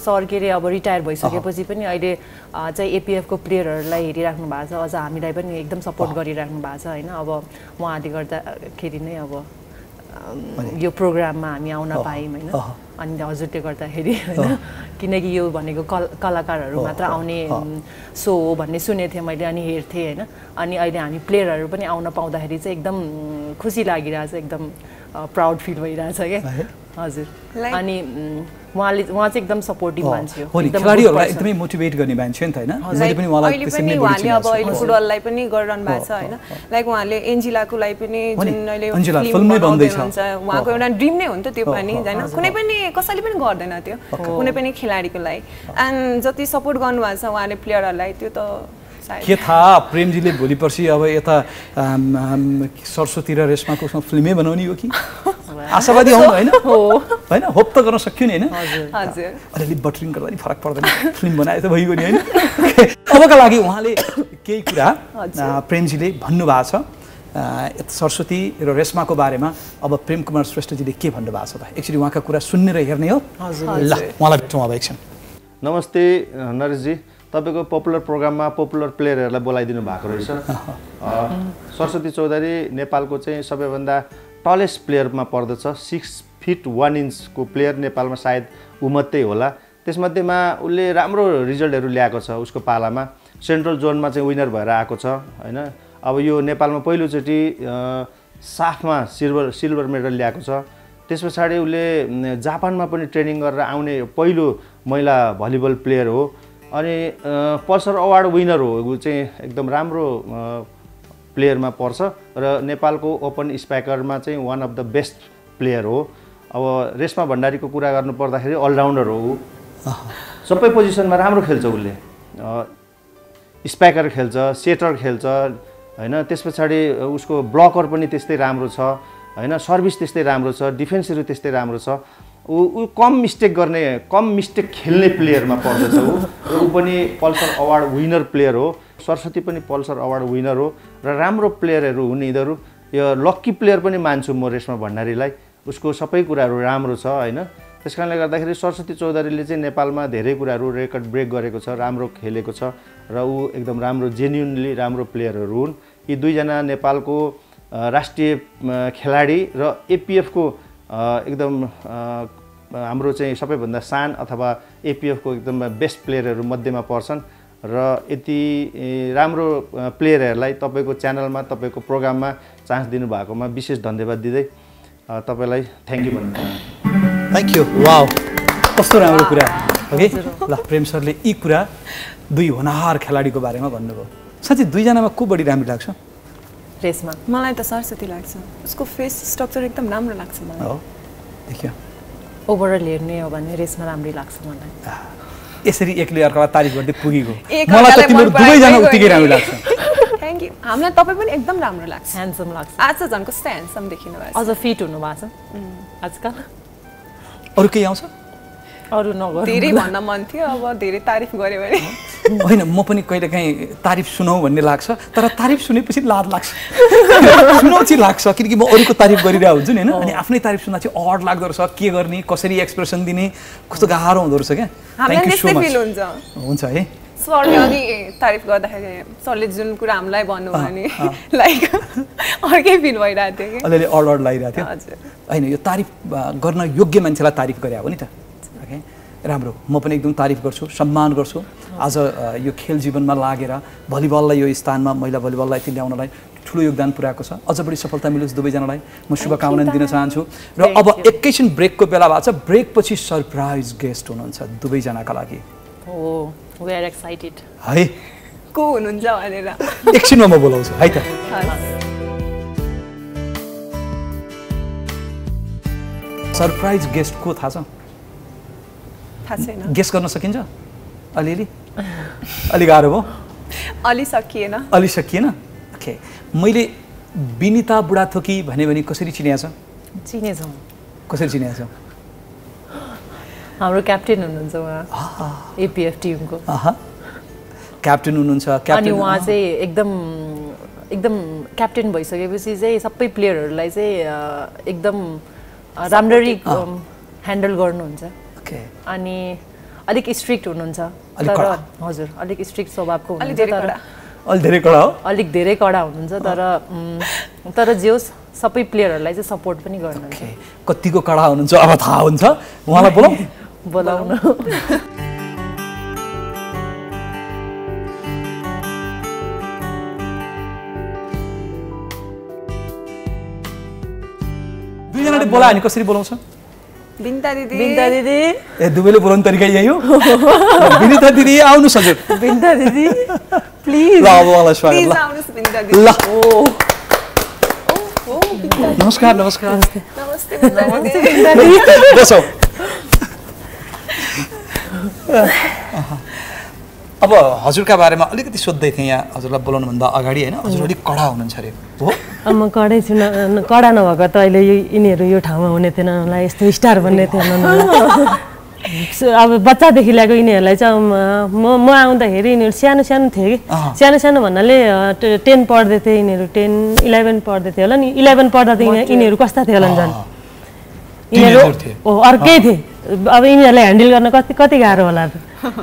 सर के अरे अब रिटायर भइसकेपछि पनि अहिले चाहिँ एपिएफको प्लेयरहरूलाई हेरिराख्नु भएको छ अझ हामीलाई पनि एकदम सपोर्ट गरिराख्नु भएको छ होइन? अब उहाँले गर्दाखेरि नै अब यो प्रोग्राममा हामी आउन पायौँ होइन। अनि हजुरले गर्दाखेरि होइन किनकि यो भनेको कल कलाकारहरू मात्र आउने सो हो भन्ने सुनेको थिएँ मैले अनि हेर्थेँ होइन। अनि अहिले हामी प्लेयरहरू पनि आउन पाउँदाखेरि चाहिँ एकदम खुसी लागिरहेछ एकदम प्राउड फिल भइरहेछ क्या। हजुर। अनि उहाँले उहाँ चाहिँ एकदम सपोर्टिभ मान्छे हो। खेलाडीहरूलाई। एकदमै मोटिभेट गर्ने मान्छे नि त होइन? उहाँले अब। अहिले फुटबललाई पनि गरिरहनु भएको छ होइन? लाइक उहाँले एन्जिलाको लागि पनि जुन अहिले उहाँको एउटा ड्रिम नै हो नि त त्यो पनि होइन? कुनै पनि कसैले पनि गर्दैन त्यो। कुनै पनि खेलाडीको लागि एन्ड जति सपोर्ट गर्नुभएको छ उहाँले प्लेयरहरूलाई त्यो त के थाहा? प्रेमजीले भोलि पर्सि अब यता सरस्वती र रेशमाको फिल्मै बनाउने हो कि? आशावादी हौ होइन होइन होप त गर्न सक्यो नि होइन हजुर अलिअलि बटरिङ गर्दा नि फरक पर्दैन फिल्म बनाए त भइगयो नि होइन अबका लागि उहाँले केही कुरा प्रेमजीले भन्नुभएको छ सरस्वती र रेशमाको बारेमा अब प्रेम कुमार श्रेष्ठजीले के भन्नुभएको छ त एकचोटि उहाँका कुरा सुन्ने र हेर्ने हो ल उहाँलाई भेटौँ अब एकछिन नमस्ते नरेशजी तपाईँको पपुलर प्रोग्राममा पपुलर प्लेयरहरूलाई बोलाइदिनु भएको रहेछ सरस्वती चौधरी नेपालको चाहिँ सबैभन्दा टलेस्ट प्लेयरमा पर्दछ सिक्स फिट वान इन्चको प्लेयर नेपालमा सायद ऊ मात्रै होला। त्यसमध्येमा उसले राम्रो रिजल्टहरू ल्याएको छ उसको पालामा। सेन्ट्रल जोनमा चाहिँ विनर भएर आएको छ होइन? अब यो नेपालमा पहिलोचोटि साफमा सिल्भर सिल्भर मेडल ल्याएको छ। त्यस पछाडि उसले जापानमा पनि ट्रेनिङ गरेर आउने पहिलो महिला भलिबल प्लेयर हो। अनि पल्सर अवार्ड विनर हो। ऊ चाहिँ एकदम राम्रो प्लेयरमा पर्छ र नेपालको ओपन स्पाइकरमा चाहिँ one of the best player हो। अब रेशमा भण्डारीको कुरा गर्नु पर्दाखेरि अलराउन्डर हो ऊ। सबै पोजिसनमा राम्रो खेल्छ उसले। स्पाइकर खेल्छ सेटर खेल्छ होइन त्यस पछाडि उसको ब्लकर पनि त्यस्तै राम्रो छ होइन सर्भिस त्यस्तै राम्रो छ डिफेन्सहरू त्यस्तै राम्रो छ। ऊ ऊ कम मिस्टेक गर्ने कम मिस्टेक खेल्ने प्लेयरमा पर्दछ ऊ। र ऊ पनि पल्सर अवार्ड विनर प्लेयर हो। सरस्वती पनि पल्सर अवार्ड विनर हो र राम्रो प्लेयरहरू हुन् यिनीहरू। यो लक्की प्लेयर पनि मान्छु म रेशमा भण्डारीलाई। उसको सबै कुराहरू राम्रो छ होइन? त्यस कारणले गर्दाखेरि सरस्वती चौधरीले चाहिँ नेपालमा धेरै कुराहरू रेकर्ड ब्रेक गरेको छ राम्रो खेलेको छ र ऊ एकदम राम्रो जेन्युनली राम्रो प्लेयरहरू हुन्। यी दुईजना नेपालको राष्ट्रिय खेलाडी र एपिएफको एकदम हाम्रो चाहिँ सबैभन्दा सान अथवा एपिएफको एकदम बेस्ट प्लेयरहरू मध्येमा पर्छन्। र यति राम्रो प्लेयरहरूलाई तपाईँको च्यानलमा तपाईँको प्रोग्राममा चान्स दिनुभएकोमा विशेष धन्यवाद दिँदै तपाईँलाई थ्याङ्क यू भन्नु थ्याङ्क यू वाउ कस्तो राम्रो कुरा। ओके? ल प्रेम सरले यी कुरा दुई होनहार खेलाडीको बारेमा भन्नुभयो। साँच्चै दुईजनामा को बढी राम्रो लाग्छ? रेसमा मलाई त सरस्वती लाग्छ। उसको फेस स्ट्रक्चर एकदम राम्रो लाग्छ मलाई। हो। देखियो। ओभरअल हेर्ने हो भने रेसमा राम्रै लाग्छ मलाई। यसरी एकले अर्कालाई तारिफ गर्दै पुगेको। मलाई त तिमीहरू दुवैजना उत्तिकै। राम्रो लाग्छ। थ्याङ्क यू हामीलाई तपाईँ पनि एकदम राम्रो लाग्छ। ह्यान्डसम लाग्छ। आज त झन् कस्तो ह्यान्डसम देखिनु भएको छ। अझ फिट हुनु भएको छ आजकल। अरू केही आउँछ? अरू नगर। धेरै भन्न मन थियो अब धेरै तारिफ गऱ्यो भने। होइन म पनि कहिलेकाहीँ तारिफ सुनौ भन्ने लाग्छ तर तारिफ सुनेपछि लाज लाग्छ। सुनौ चाहिँ लाग्छ किनकि म अरूको तारिफ गरिरहेको हुन्छु नि होइन? अनि आफ्नै तारिफ सुन्दा चाहिँ अड लाग्दो रहेछ के गर्ने कसरी एक्सप्रेसन दिने कस्तो गाह्रो हुँदो रहेछ क्या? हुन्छ। है। सरले अघि तारिफ गर्दाखेरि सरले जुन कुरा हामीलाई भन्नुभयो नि लाइक अर्कै फिल भइरहेको थियो कि? अलिअलि अड अड लागिरहेको थियो। हजुर। होइन यो तारिफ गर्न योग्य मान्छेलाई तारिफ गरे हो नि त। राम्रो। म पनि एकदम तारिफ गर्छु सम्मान गर्छु। आज यो खेल जीवनमा लागेर भलिबललाई यो स्थानमा महिला भलिबललाई यति ल्याउनलाई ठुलो योगदान पुऱ्याएको छ। अझ बढी सफलता मिलोस् दुवैजनालाई। म शुभकामना दिन चाहन्छु। र अब एकैछिन ब्रेकको बेला भएको छ। ब्रेकपछि सरप्राइज गेस्ट हुनुहुन्छ दुवैजनाका लागि। हो को हुनुहुन्छ भनेर? एकछिनमा म बोलाउँछु। है त। सरप्राइज गेस्ट को थाहा छ? छैन। गेस्ट गर्न सकिन्छ? अलिअलि अलि? गाह्रो भयो। अलि सकिएन। अलि सकिएन? ओके मैले विनिता बुढाथोकी भने भने कसरी चिनिया छ चिनेछौँ कसरी चिनिया छ हाम्रो क्याप्टेन हुनुहुन्छ उहाँ। एपिएफ टिमको आहा। क्याप्टेन हुनुहुन्छ अनि उहाँ चाहिँ एकदम एकदम क्याप्टेन भइसकेपछि चाहिँ सबै प्लेयरहरूलाई चाहिँ एकदम राम्ररी ह्यान्डल गर्नुहुन्छ। अनि अलिक स्ट्रिक्ट हुनुहुन्छ। अलिक तर कडा। हजुर अलिक स्ट्रिक्ट स्वभावको हुनुहुन्छ धेरै तर कडा। अलि धेरै कडा हो? अलिक धेरै कडा हुनुहुन्छ तर तर जे होस् सबै प्लेयरहरूलाई चाहिँ सपोर्ट पनि गर्नुहुन्छ। कतिको कडा हुनुहुन्छ अब थाहा हुन्छ। उहाँलाई बोलाउँ। बोलाउनु। दुईजनाले बोलायो भने कसरी बोलाउँछ? बिन्ता दिदी बिन्ता दिदी ए दुवैले बोलाउने तरिका यही हो विनिता दिदी आउनुहोस् हजुर बिन्ता दिदी प्लिज ल अब उहाँलाई स्वागत प्लिज ल बिन्ता दिदी ल ओ बिन्ता नमस्कार नमस्कार नमस्ते बिन्ता दिदी बसौ अब हजुरका बारेमा अलिकति सोध्दै थिएँ यहाँ हजुरलाई बोलाउनुभन्दा अगाडि होइन? हजुर अलिक कडा हुनुहुन्छ अरे। हो? म कडै छु न कडा नभएको त अहिले यिनीहरू यो ठाउँमा हुने थिएन मलाई यस्तो स्टार भन्ने थिएन। अब बच्चादेखि ल्याएको यिनीहरूलाई चाहिँ म म आउँदाखेरि यिनीहरू सानो सानो थिए कि। सानो सानो भन्नाले टेन पढ्दै थिए यिनीहरू टेन इलेभेन पढ्दै थियो होला नि। इलेभेन पढ्दा त यिनी- यिनीहरू कस्ता थियो होला नि झन्? यिनीहरू अर्कै थिए। अब यिनीहरूलाई ह्यान्डल गर्न कति कति गाह्रो होला त?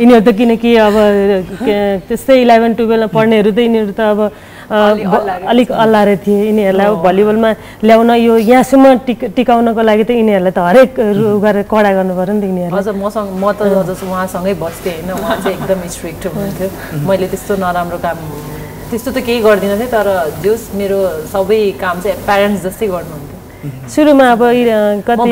यिनीहरू त किनकि अब त्यस्तै इलेभेन टुवेल्भमा पढ्नेहरू त यिनीहरू त अब अलिक अल्लारे थिए यिनीहरूलाई। अब भलिबलमा ल्याउन यो यहाँसम्म टिक टिकाउनको लागि त यिनीहरूलाई त हरेक रु गरेर कडा गर्नु पऱ्यो नि त यिनीहरूलाई। अझ मसँग म त अझ उहाँसँगै बस्थेँ होइन उहाँ चाहिँ एकदम स्ट्रिक्ट हुनुहुन्थ्यो। मैले त्यस्तो नराम्रो काम त्यस्तो त केही गर्दिनँ थिएँ तर जोस् मेरो सबै काम चाहिँ प्यारेन्ट्स जस्तै गर्नुहुन्थ्यो। सुरुमा अब कति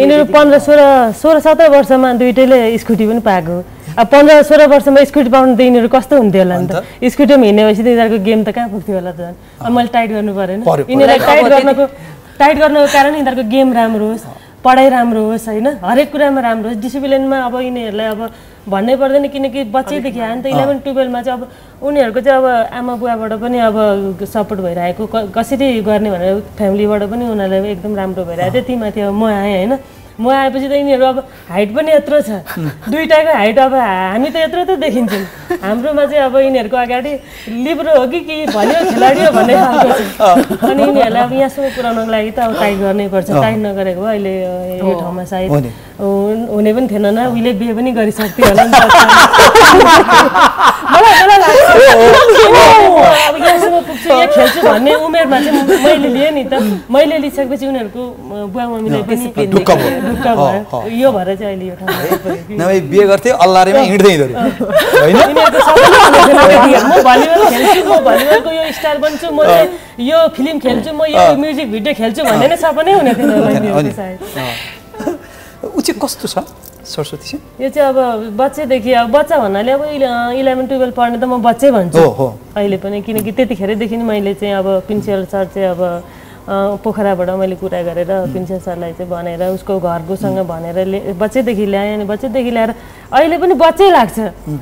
यिनीहरू। पन्ध्र सोह्र सोह्र सत्र वर्षमा दुइटैले स्कुटी पनि पाएको अब पन्ध्र सोह्र वर्षमा स्कुटी पाउनु त यिनीहरू कस्तो हुन्थ्यो होला नि त? स्कुटीमा हिँडेपछि त यिनीहरूको गेम त कहाँ पुग्थ्यो होला त? झन् अब मैले टाइट गर्नु परेन। यिनीहरूलाई। टाइट गर्नको टाइट गर्नको कारण यिनीहरूको गेम राम्रो होस् पढाइ राम्रो होस् होइन? हरेक कुरामा राम्रो होस्। डिसिप्लिनमा अब यिनीहरूलाई अब भन्नै पर्दैन किनकि बच्चैदेखि आयो नि त इलेभेन टुवेल्भमा चाहिँ अब उनीहरूको चाहिँ अब आमा बुवाबाट पनि अब सपोर्ट भइरहेको क- कसरी गर्ने भनेर फ्यामिलीबाट पनि उनीहरूलाई एकदम राम्रो भइरहेको थियो। तीमाथि अब म आएँ होइन। म आएपछि त यिनीहरू अब हाइट पनि यत्रो छ। दुइटाको हाइट अब हामी त यत्रो त देखिन्छौँ। हाम्रोमा चाहिँ अब यिनीहरूको अगाडि लिब्रो हो कि कि भन्यो खेलाडी हो भन्ने खालको छ। अनि यिनीहरूलाई अब यहाँसम्म पुऱ्याउनको लागि त अब टाइट गर्नै पर्छ। टाइट नगरेको भए अहिले यो ठाउँमा सायद। हुन- पनि थिएन न उहिले बिहे पनि गरिसक्थ्यो होला नि त। खेल्छु भन्ने उमेरमा चाहिँ मैले लिएँ नि त। मैले लिइसकेपछि उनीहरूको बुवा मम्मीले पनि ढुक्क भयो। यो भएर चाहिँ अहिले यो ठाउँमा। नभए बिहे। गर्थे अल्लारेमा हिँड्दै त्यतिखेर। म भलिबल खेल्छु म भलिबलको यो स्टार बन्छु म चाहिँ यो फिल्म खेल्छु म यो म्युजिक भिडियो खेल्छु भन्ने नै सपनै हुने थिएन सायद। ऊ चाहिँ कस्तो छ सरस्वती चाहिँ यो चाहिँ अब बच्चैदेखि अब बच्चा भन्नाले अब इलेभेन टुवेल्भ पढ्ने त म बच्चै भन्छु। अहिले पनि किनकि त्यतिखेरदेखि मैले चाहिँ अब प्रिन्सिपल सर चाहिँ अब पोखराबाट मैले कुरा गरेर प्रिन्सिपल सरलाई चाहिँ भनेर उसको घरकोसँग भनेर ले बच्चैदेखि ल्याएँ अनि बच्चैदेखि ल्याएर अहिले पनि बच्चै लाग्छ।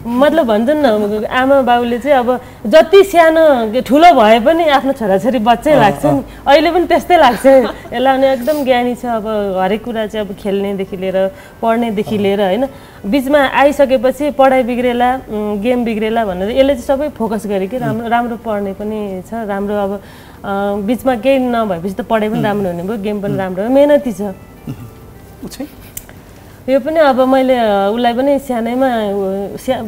मतलब भन्छन् न आमा बाबुले चाहिँ अब जति सानो ठुलो भए पनि आफ्नो छोराछोरी बच्चै लाग्छ नि। अहिले पनि त्यस्तै लाग्छ। यसलाई अनि एकदम ज्ञानी छ अब हरेक कुरा चाहिँ अब खेल्नेदेखि लिएर पढ्नेदेखि लिएर होइन। बिचमा आइसकेपछि पढाइ बिग्रेला गेम बिग्रेला भनेर यसले चाहिँ सबै फोकस गरे कि राम्रो राम्रो पढ्ने पनि छ राम्रो अब बिचमा केही नभएपछि त पढाइ पनि राम्रो हुने भयो गेम पनि राम्रो मेहनती छ। यो पनि अब मैले उसलाई पनि सानैमा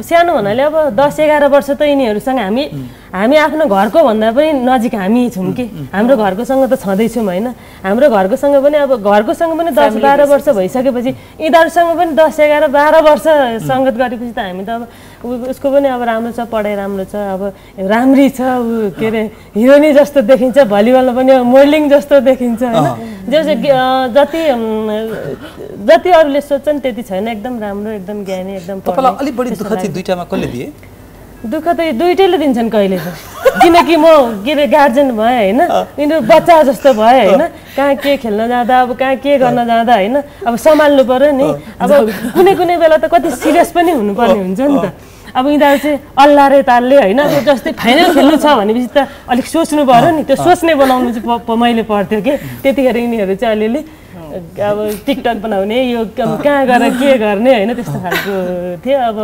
सानो भन्नाले अब दस एघार वर्ष त यिनीहरूसँग हामी हामी आफ्नो घरको भन्दा पनि नजिक हामी छौँ कि। हाम्रो घरकोसँग त छँदैछौँ होइन। हाम्रो घरकोसँग पनि अब घरकोसँग पनि दस बाह्र वर्ष भइसकेपछि यिनीहरूसँग पनि दस एघार बाह्र वर्ष सङ्गत गरेपछि त हामी त अब उसको पनि अब राम्रो छ पढाइ राम्रो छ अब राम्री छ ऊ के अरे हिरोनी जस्तो देखिन्छ भलिबलमा पनि मोडलिङ जस्तो देखिन्छ होइन? जो जति जति अरूले सोध्छन् त्यति छैन एकदम राम्रो एकदम ज्ञानी एकदम अलिक बढी दुःख चाहिँ। दुइटामा कसले दिए? दुःख त दुइटैले दिन्छन् कहिले त। किनकि म के अरे गार्जेन भएँ होइन? यिनीहरू बच्चा जस्तो भएँ होइन? कहाँ के खेल्न जाँदा अब कहाँ के गर्न जाँदा होइन? अब सम्हाल्नु पऱ्यो नि। अब कुनै कुनै बेला त कति सिरियस पनि हुनुपर्ने हुन्छ नि त। अब यिनीहरू चाहिँ अल्लारे तालले होइन अब जस्तै फाइनल खेल्नु छ भनेपछि त अलिक सोच्नु पऱ्यो नि त्यो सोच्ने बनाउनु चाहिँ मैले पर्थ्यो कि। त्यतिखेर यिनीहरू चाहिँ अलिअलि अब टिकटक बनाउने यो क- कहाँ गएर के गर्ने होइन त्यस्तो खालको थियो अब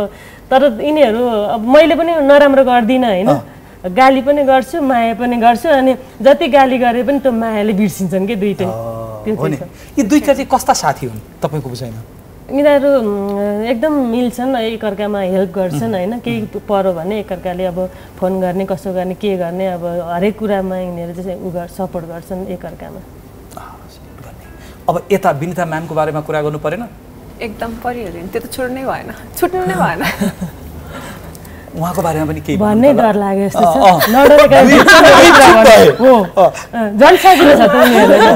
तर यिनीहरू अब मैले पनि नराम्रो गर्दिनँ होइन। गाली पनि गर्छु माया पनि गर्छु अनि जति गाली गरे पनि त्यो मायाले बिर्सिन्छन् कि दुइटै। त्यो यी दुईटा चाहिँ कस्ता साथी हुन्? तपाईँको बुझाइमा। यिनीहरू एकदम मिल्छन् एकअर्कामा हेल्प गर्छन् होइन? केही पऱ्यो भने एकअर्काले अब फोन गर्ने कसो गर्ने के गर्ने अब हरेक कुरामा यिनीहरू चाहिँ उ गर सपोर्ट गर्छन् एकअर्कामा अब यता विनिता म्यामको बारेमा कुरा गर्नु परेन? एकदम परिहाल्यो नि त्यो त छोड्नै भएन। छुट्नु नै भएन। उहाँको बारेमा पनि केही भन्नै भन्नु डर? लाग्यो जस्तो। छ।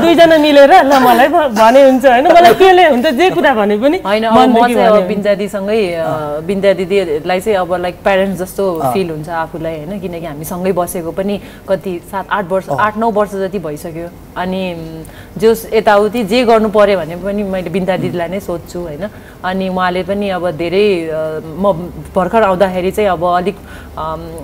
दुईजना मिलेर ल मलाई भने हुन्छ होइन। मलाई केले हुन्छ जे कुरा भने पनि होइन। बिन्दा दिदीसँगै अ, बिन्दा दिदीलाई चाहिँ अब लाइक प्यारेन्ट्स जस्तो फिल हुन्छ आफूलाई होइन। किनकि हामी सँगै बसेको पनि कति सात आठ वर्ष आठ नौ वर्ष जति भइसक्यो। अनि जो यताउति जे गर्नु पऱ्यो भने पनि मैले बिन्दा दिदीलाई नै सोध्छु होइन। अनि उहाँले पनि अब धेरै म भर्खर आउँदाखेरि चाहिँ अब अलिक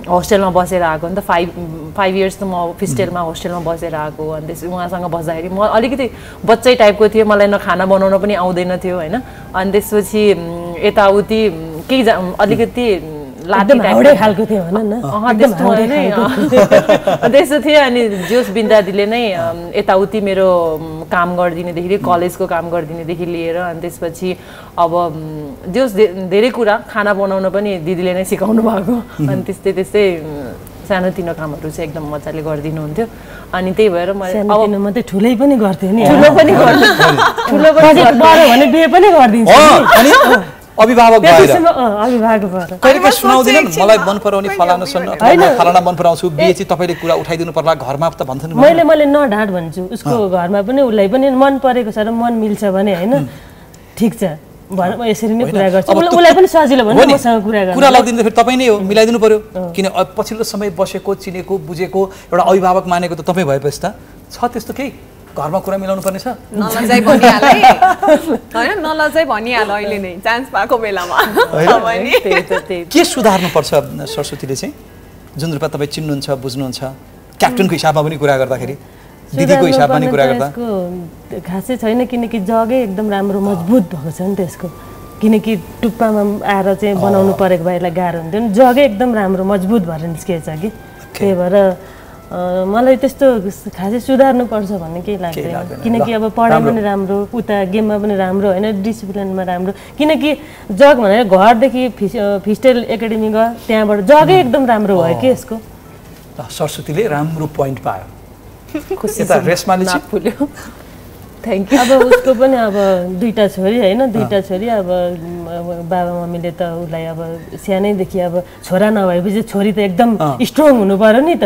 होस्टेलमा बसेर आएको नि त फाइभ फाइभ इयर्स त म फिस्टेलमा होस्टेलमा बसेर आएको अनि त्यस उहाँसँग बस्दाखेरि म अलिकति बच्चै टाइपको थियो मलाई न खाना बनाउन पनि आउँदैन थियो होइन? अनि त्यसपछि यताउति केही जा अलिकति खालको थियो त्यस्तो थियो। अनि जोस बिन्दादीले नै यताउति मेरो काम गरिदिनेदेखि कलेजको काम गरिदिनेदेखि लिएर अनि त्यसपछि अब जोस धेरै कुरा खाना बनाउन पनि दिदीले नै सिकाउनु भएको। अनि त्यस्तै त्यस्तै सानोतिनो कामहरू चाहिँ एकदम मजाले गरिदिनुहुन्थ्यो। अनि त्यही भएर मैले अब सानोतिनो मात्रै ठुलै पनि गर्थ्यो नि। ठुलो पनि गर्छु ठुलो पनि प्रोजेक्ट बढ्यो भने बिहे पनि गरिदिन्छ अभिभावक भएर। त्यसैमा अँ, अभिभावक भएर। कहिले काहीँ सुनाउँदैन मलाई मन पराउने फलानु छन् अथवा फलाना मन पराउँछु। बिहे चाहिँ तपाईँले कुरा उठाइदिनु पर्ला। घरमा त भन्छन् नि। मैले मैले नढाँट भन्छु। उसको घरमा पनि उसलाई पनि मन परेको छ र मन मिल्छ भने होइन? ठिक छ। भन- म यसरी नै? कुरा गर्छु। उसलाई- पनि सजिलो हो भन्नु नि? मसँग कुरा गर्नु कुरा लगिदिनु त फेरि तपाईँ नै हो। मिलाइदिनु पर्यो। किन पछिल्लो समय बसेको चिनेको बुझेको एउटा अभिभावक मानेको त तपाईँ भएपछि त। छ त्यस्तो केही? घरमा कुरा मिलाउनु पर्ने छ? नलजाइ भनिहाल। होइन नलजाइ भनिहाल अहिले नै। चान्स पाएको बेलामा। के सुधार्नुपर्छ सरस्वतीले चाहिँ? जुन रूपमा तपाईँ चिन्नुहुन्छ बुझ्नुहुन्छ क्याप्टनको हिसाबमा पनि कुरा गर्दाखेरि दिदीको हिसाबमा पनि कुरा गर्दा? खासै छैन किनकि जगै एकदम राम्रो मजबुत भएको छ नि त्यसको किनकि टुप्पामा आएर चाहिँ बनाउनु परेको भए यसलाई गाह्रो हुन्थ्यो नि। जगै एकदम राम्रो मजबुत भएर निस्किएछ कि। त्यही भएर मलाई त्यस्तो खासै सुधार्नु पर्छ भन्ने केही लाग्दैन। किनकि अब पढाइ राम्रो। पनि राम्रो उता गेममा पनि राम्रो होइन डिसिप्लिनमा राम्रो। किनकि जग भनेर घरदेखि फिस फिस्टेल एकाडेमी गयो त्यहाँबाट जगै एकदम राम्रो भयो कि यसको। ल, सरस्वतीले राम्रो पोइन्ट पायो यता रेशमाले चाहिँ फुल्यो थ्याङ्क यू अब उसको पनि अब दुईवटा छोरी होइन दुईवटा छोरी अब बाबा मम्मीले त उसलाई अब सानैदेखि अब छोरा नभएपछि छोरी त एकदम स्ट्रङ हुनु पर्यो नि त।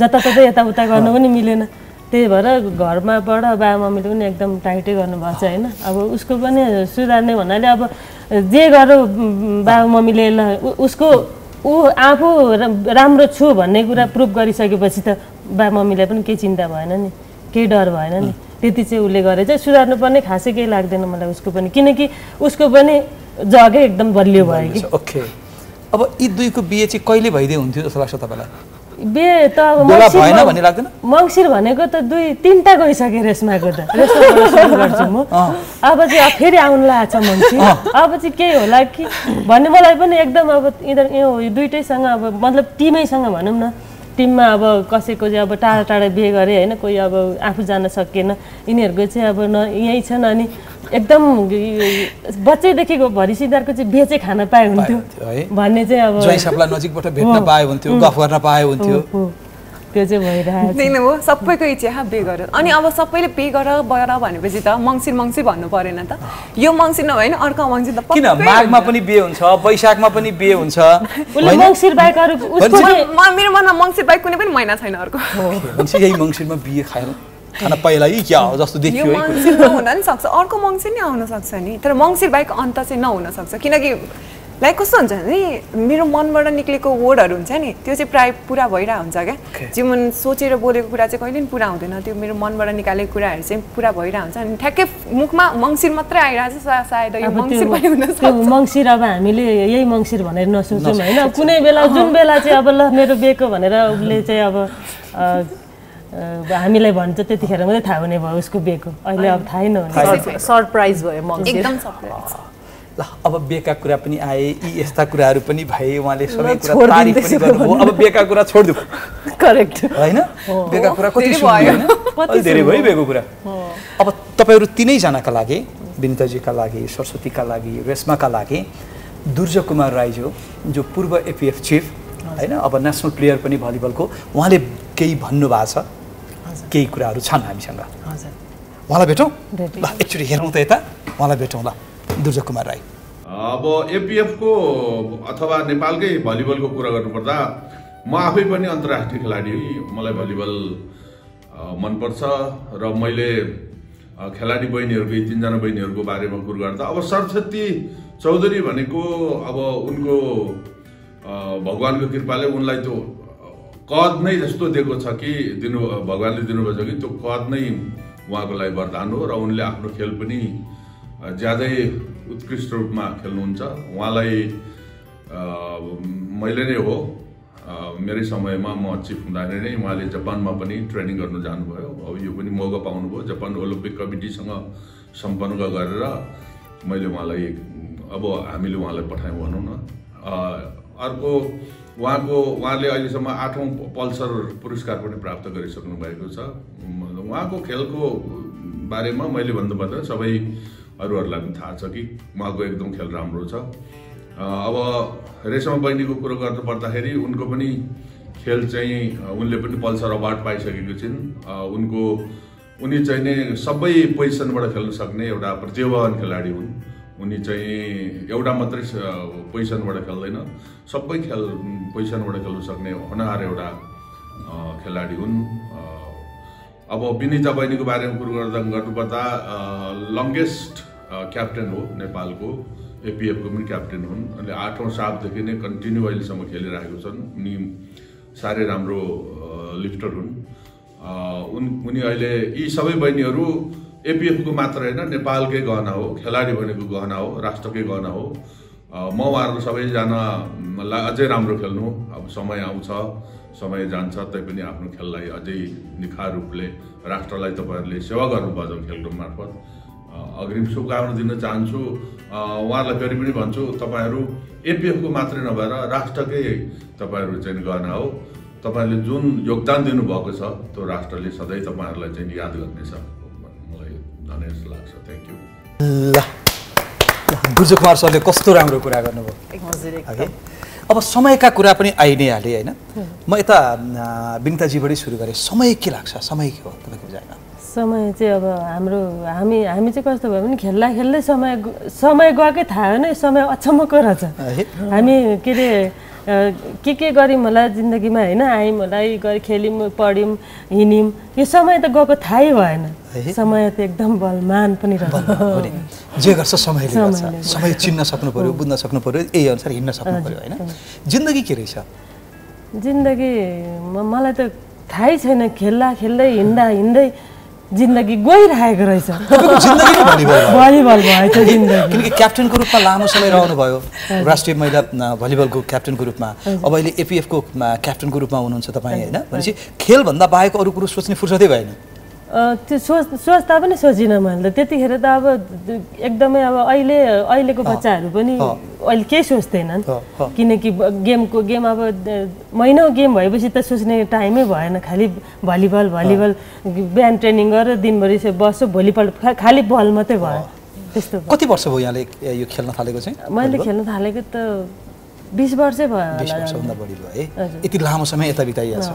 जताततै यताउता गर्नु पनि मिलेन। त्यही भएर घरमाबाट बाबा मम्मीले पनि एकदम टाइटै गर्नुभएको छ होइन। अब उसको पनि सुधार्ने भन्नाले अब जे गर्यो म, बाबा मम्मीले उसको ऊ आफू राम्रो छु भन्ने कुरा प्रुभ गरिसकेपछि त बाबा मम्मीलाई पनि केही चिन्ता भएन नि केही डर भएन नि। त्यति चाहिँ उसले गरे चाहिँ सुधार्नु पर्ने खासै केही लाग्दैन मलाई उसको पनि। किनकि उसको पनि जगै एकदम बलियो भयो कि। ओके। अब यी दुईको बिहे चाहिँ कहिले भइदिए हुन्थ्यो जस्तो लाग्छ तपाईँलाई? बे त अब? मङ्सिर भनेको त दुई तिनवटा गइसक्यो रेसमाको त। गर्छु म। अब चाहिँ फेरि आउनु लागेको छ मङ्सिर। अब चाहिँ केही होला कि? भन्ने मलाई पनि एकदम अब यिनीहरू यो दुइटैसँग अब मतलब टिमैसँग भनौँ न। टिममा अब कसैको चाहिँ अब टाढा टाढा बिहे गरे होइन कोही अब आफू जान सकेन यिनीहरूको चाहिँ अब न यहीँ छन् अनि एकदम बच्चैदेखिको भरि सिद्धार्थको चाहिँ बिहे चाहिँ खान पाए हुन्थ्यो। भन्ने चाहिँ अब नजिकबाट भेट्न पायो हुन्थ्यो गफ गर्न पायो हुन्थ्यो। त्यो चाहिँ भइरहेको छ। त्यही नै हो सबैको इच्छा हा बे गर अनि अब सबैले पे गर गर भनेपछि त मङ्सिर मङ्सिर भन्नु परेन त। यो मङ्सिर नभए नि अर्को मङ्सिर त किन? माघमा। पनि बिहे हुन्छ वैशाखमा पनि बिहे हुन्छ। मेरो मनमा मङ्सिर बाहेक कुनै पनि महिना छैन अर्को। यही मङ्सिरमा बिहे खाएर खान पहिला यी क्या हो जस्तो यो देखियो है मङ्सिर नहुन नि सक्छ। अर्को मङ्सिर नै आउन सक्छ नि। तर मङ्सिर बाहेक अन्त चाहिँ नहुन सक्छ। किनकि लाइक कस्तो हुन्छ नि मेरो मनबाट निक्लेको वर्डहरू हुन्छ नि त्यो चाहिँ प्रायः पुरा भइरहेको हुन्छ क्या। जीवन सोचेर बोलेको कुरा चाहिँ कहिले पनि पुरा हुँदैन त्यो मेरो मनबाट निकालेको कुराहरू चाहिँ पुरा भइरहेको हुन्छ। अनि ठ्याक्कै मुखमा मङ्सिर मात्रै आइरहेको छ सायद यो मङ्सिर पनि हुन मङ्सिर अब हामीले यही मङ्सिर भनेर नसोचौँ होइन। कुनै बेला जुन बेला चाहिँ अब ल मेरो बेको भनेर उसले चाहिँ अब हामीलाई भन्छ त्यतिखेर मात्रै थाहा हुने भयो उसको बेको। अहिले अब थाहै नहुने। सरप्राइज भयो मङ्सिर। एकदम। ल अब बेका कुरा पनि आए यी यस्ता कुराहरू पनि भए उहाँले सबै कुरा तारिफ पनि गर्नुभयो। अब बेका कुरा छोडिदिउँ करेक्ट होइन? बेका कुरा कति धेरै भयो। होइन अलि धेरै भयो बेको कुरा। अब तपाईँहरू तिनैजनाका लागि विनिताजीका लागि सरस्वतीका लागि रेशमाका लागि दुर्ज कुमार राईज्यू जो पूर्व एपिएफ चिफ होइन? अब नेसनल प्लेयर पनि भलिबलको उहाँले केही भन्नुभएको छ? केही कुराहरू छन् हामीसँग? हजुर। उहाँलाई भेटौँ? भेटौँ। ल एकचोटि हेरौँ त यता। उहाँलाई भेटौँ ल। दुर्ज कुमार राई अब एपिएफको अथवा नेपालकै भलिबलको कुरा गर्नुपर्दा म आफै पनि अन्तर्राष्ट्रिय खेलाडी। मलाई भलिबल मनपर्छ र मैले खेलाडी बहिनीहरूको यी तिनजना बहिनीहरूको बारेमा कुरो गर्दा अब सरस्वती चौधरी भनेको अब उनको भगवान्को कृपाले उनलाई त्यो कद नै जस्तो दिएको छ कि दिनु भगवान्ले दिनुभएको छ कि त्यो कद नै उहाँको लागि वरदान हो र उनले आफ्नो खेल पनि ज्यादै उत्कृष्ट रूपमा खेल्नुहुन्छ। उहाँलाई मैले नै हो। मेरै समयमा म चिफ हुँदाखेरि नै उहाँले जापानमा पनि ट्रेनिङ गर्नु जानुभयो। अब यो पनि मौका पाउनुभयो। जापान ओलम्पिक कमिटीसँग सम्पर्क गरेर मैले उहाँलाई अब हामीले उहाँलाई पठायौँ भनौँ न। अर्को उहाँको उहाँले अहिलेसम्म आठौँ पल्सर पुरस्कार पनि प्राप्त गरिसक्नु भएको छ उहाँको खेलको बारेमा मैले भन्नुपर्दा सबै अरूहरूलाई पनि थाहा छ कि उहाँको एकदम खेल राम्रो छ। अब रेशमा बहिनीको कुरो गर्नु पर्दाखेरि उनको पनि खेल चाहिँ उनले पनि पल्सर अवार्ड पाइसकेको छिन्। उनको उनी चाहिँ नै सबै पोजिसनबाट खेल्न सक्ने एउटा प्रतिभावान खेलाडी हुन्। उनी चाहिँ एउटा मात्रै पोजिसनबाट खेल्दैन सबै खेल पोजिसनबाट खेल्न सक्ने होनहार एउटा खेलाडी हुन्। अब विनिता बहिनीको बारेमा कुरो गर्दा गर्नुपर्दा लङ्गेस्ट क्याप्टेन हो नेपालको एपिएफको पनि क्याप्टेन हुन्। अनि आठौँ सालदेखि नै कन्टिन्यू अहिलेसम्म खेलिरहेको छन्। उनी साह्रै राम्रो लिफ्टर हुन्। उन उनी अहिले यी सबै बहिनीहरू एपिएफको मात्र होइन नेपालकै गहना हो खेलाडी भनेको गहना हो राष्ट्रकै गहना हो। म उहाँहरू सबैजनालाई अझै राम्रो खेल्नु। अब समय आउँछ समय जान्छ तैपनि आफ्नो खेललाई अझै निखार रूपले राष्ट्रलाई तपाईँहरूले सेवा जब खेलकुद मार्फत। अग्रिम शुभकामना दिन चाहन्छु। उहाँहरूलाई फेरि पनि भन्छु तपाईँहरू एपिएफको मात्रै नभएर राष्ट्रकै तपाईँहरू चाहिँ गहना हो। तपाईँहरूले जुन योगदान दिनुभएको छ त्यो राष्ट्रले सधैँ तपाईँहरूलाई चाहिँ याद गर्नेछ। मलाई धन्य जस्तो लाग्छ। थ्याङ्क यू गुर्जु कुमार सरले कस्तो राम्रो कुरा गर्नुभयो? अब समयका कुरा पनि आइ नै हालेँ होइन म यता अ, बिनिताजीबाटै सुरु गरेँ। समय के लाग्छ? समय के हो तपाईँको बुझाइमा समय चाहिँ अब हाम्रो हामी हामी चाहिँ कस्तो भयो भने खेल्दा खेल्दै समय समय गएकै थाहा होइन। समय अचम्मको रहेछ। हामी के अरे के के गऱ्यौँ होला जिन्दगीमा होइन? आयौँ होला यी गरी खेल्यौँ पढ्यौँ हिँड्यौँ। यो समय त गएको थाहै भएन। समय त एकदम बलमान पनि। जे गर्छ समयले गर्छ। समय चिन्न सक्नु पर्यो बुझ्न सक्नु पर्यो यही अनुसार हिँड्न सक्नु पर्यो होइन? जिन्दगी के रहेछ? जिन्दगी मलाई त थाहै छैन। खेल्दा खेल्दै हिँड्दा हिँड्दै जिन्दगी गइरहेको रहेछ। भलिबल भयो। जिन्दगी। किनकि क्याप्टेनको रूपमा लामो समय रहनुभयो। राष्ट्रिय महिला भलिबलको क्याप्टेनको रूपमा। अब अहिले एपिएफको क्याप्टेनको रूपमा हुनुहुन्छ तपाईँ होइन भनेपछि खेलभन्दा बाहेक अरू कुरो सोच्ने फुर्सदै भएन। त्यो सोच सोच्दा पनि सोचिनँ मैले त। त्यतिखेर त अब एकदमै अब अहिले अहिलेको बच्चाहरू पनि अहिले केही सोच्दैनन्। किनकि गेमको गेम अब महिनौ गेम भएपछि त सोच्ने टाइमै भएन। खालि भलिबल भलिबल बिहान ट्रेनिङ गरेर दिनभरि बस्छु भोलिपल्ट खालि बल मात्रै भयो। त्यस्तो। कति वर्ष भयो यहाँले यो खेल्न थालेको चाहिँ? मैले? खेल्न थालेको त बिस वर्षै भयो। यति लामो समय यता बिताइएको छ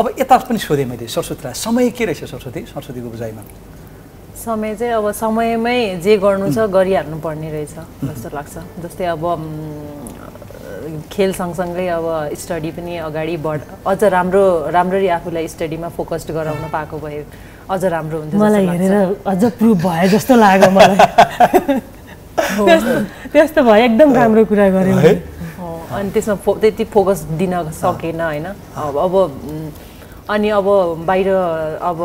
अब यता पनि सोधेँ मैले सरस्वतीलाई समय के रहेछ सरस्वती? सरस्वतीको बुझाइमा समय चाहिँ अब समयमै जे गर्नु छ गरिहाल्नु पर्ने रहेछ जस्तो लाग्छ। जस्तै अब खेल सँगसँगै अब स्टडी पनि अगाडि बढ अझ राम्रो राम्ररी आफूलाई स्टडीमा फोकस्ड गराउन पाएको भए अझ राम्रो हुन्थ्यो जस्तो मलाई। हेरेर अझ प्रुभ भयो जस्तो लाग्यो मलाई। त्यस्तो त्यस्तो भयो एकदम राम्रो कुरा गऱ्यो। हो, अनि त्यसमा फो त्यति फोकस दिन सकेन होइन। अब अब अनि अब बाहिर अब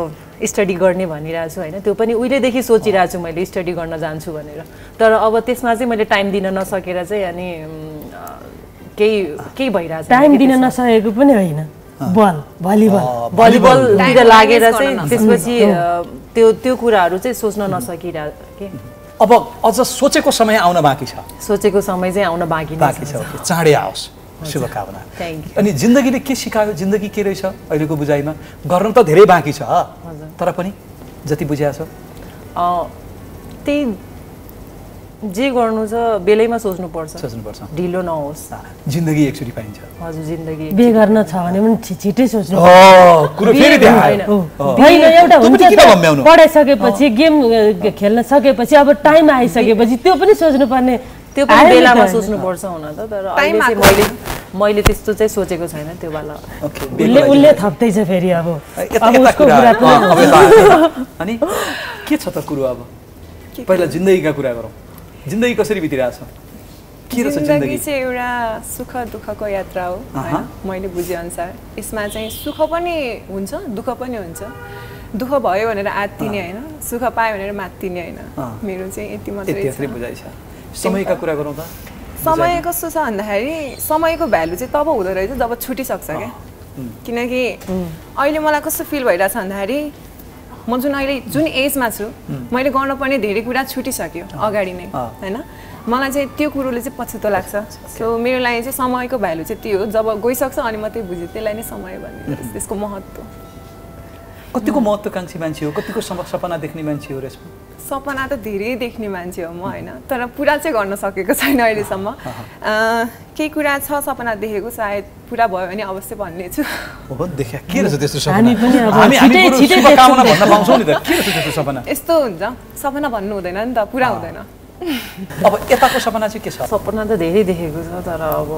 स्टडी गर्ने भनिरहेको छु होइन। त्यो पनि उहिलेदेखि सोचिरहेको छु मैले स्टडी गर्न जान्छु भनेर। तर अब त्यसमा चाहिँ मैले टाइम दिन नसकेर चाहिँ अनि केही केही भइरहेको छ टाइम दिन नसकेको पनि होइन। बल भलिबल। भलिबलतिर लागेर चाहिँ त्यसपछि त्यो। त्यो कुराहरू चाहिँ सोच्न नसकिरहेको के? अब अझ सोचेको समय आउन बाँकी छ। सोचेको समय चाहिँ आउन बाँकी बाँकी छ। चाँडै आओस्। शुभकामना। थ्याङ्क यू अनि जिन्दगीले के सिकायो? जिन्दगी के रहेछ अहिलेको बुझाइमा? गर्न त धेरै बाँकी छ। तर पनि जति बुझाएको छ। त्यही जे गर्नु छ बेलैमा सोच्नुपर्छ। सोच्नुपर्छ। ढिलो नहोस् जिन्दगी एकचोटि पाइन्छ। हजुर जिन्दगी बे गर्न छ भने पनि छिटै सोच्नु ओ, कुरो बे फेरि त्यहाँ होइन। एउटा हुन्छ? पढाइसकेपछि गेम खेल्न सकेपछि अब टाइम आइसकेपछि त्यो पनि सोच्नुपर्ने त्यो पनि बेलामा होइन। सोच्नुपर्छ हुन त तर अहिले चाहिँ मैले मैले त्यस्तो चाहिँ सोचेको छैन त्यो बेला। उसले उसले थप्दैछ फेरि अब। अनि के छ त कुरो अब? पहिला जिन्दगीका कुरा गरौँ। जिन्दगी कसरी बितिरहेछ के रहेछ जिन्दगी चाहिँ एउटा सुख दुःखको यात्रा हो मैले बुझेअनुसार यसमा चाहिँ सुख पनि हुन्छ दुःख पनि हुन्छ दुःख भयो भनेर आत्तिने होइन सुख पायो भनेर मात्तिने होइन। मेरो चाहिँ यति मात्रै बुझाइ छ समयका कुरा गरौँ त समय कस्तो छ भन्दाखेरि समयको भ्यालु चाहिँ तब हुँदो रहेछ जब छुटिसक्छ क्या किनकि अहिले मलाई कस्तो फिल भइरहेछ भन्दाखेरि म जुन अहिले जुन एजमा छु मैले गर्नुपर्ने धेरै कुरा छुटिसक्यो अगाडि नै। होइन? मलाई चाहिँ त्यो कुरोले चाहिँ पछुतो लाग्छ। सो मेरो लागि चाहिँ समयको भ्यालु चाहिँ त्यो हो। जब गइसक्छ अनि मात्रै बुझ्यो त्यसलाई नै समय भन्ने त्यसको महत्त्व। कतिको महत्त्वकाङ्क्षी मान्छे हो? कतिको सपना देख्ने मान्छे हो रेस्मा सपना त धेरै देख्ने मान्छे हो म होइन? तर पुरा चाहिँ गर्न सकेको छैन अहिलेसम्म। अँ, केही कुरा छ सपना देखेको सायद पुरा भयो भने अवश्य भन्ने छु। हो देखा के रहेछ त्यस्तो सपना? हामी पनि अब हामी हामी छिटै- बरु छिटै शुभकामना देख्छौँ। भन्न पाउँछौँ नि त। के रहेछ त्यस्तो सपना? यस्तो हुन्छ। सपना भन्नु हुँदैन नि त पुरा हुँदैन। अब यताको सपना चाहिँ के छ? सपना त धेरै देखेको छ तर अब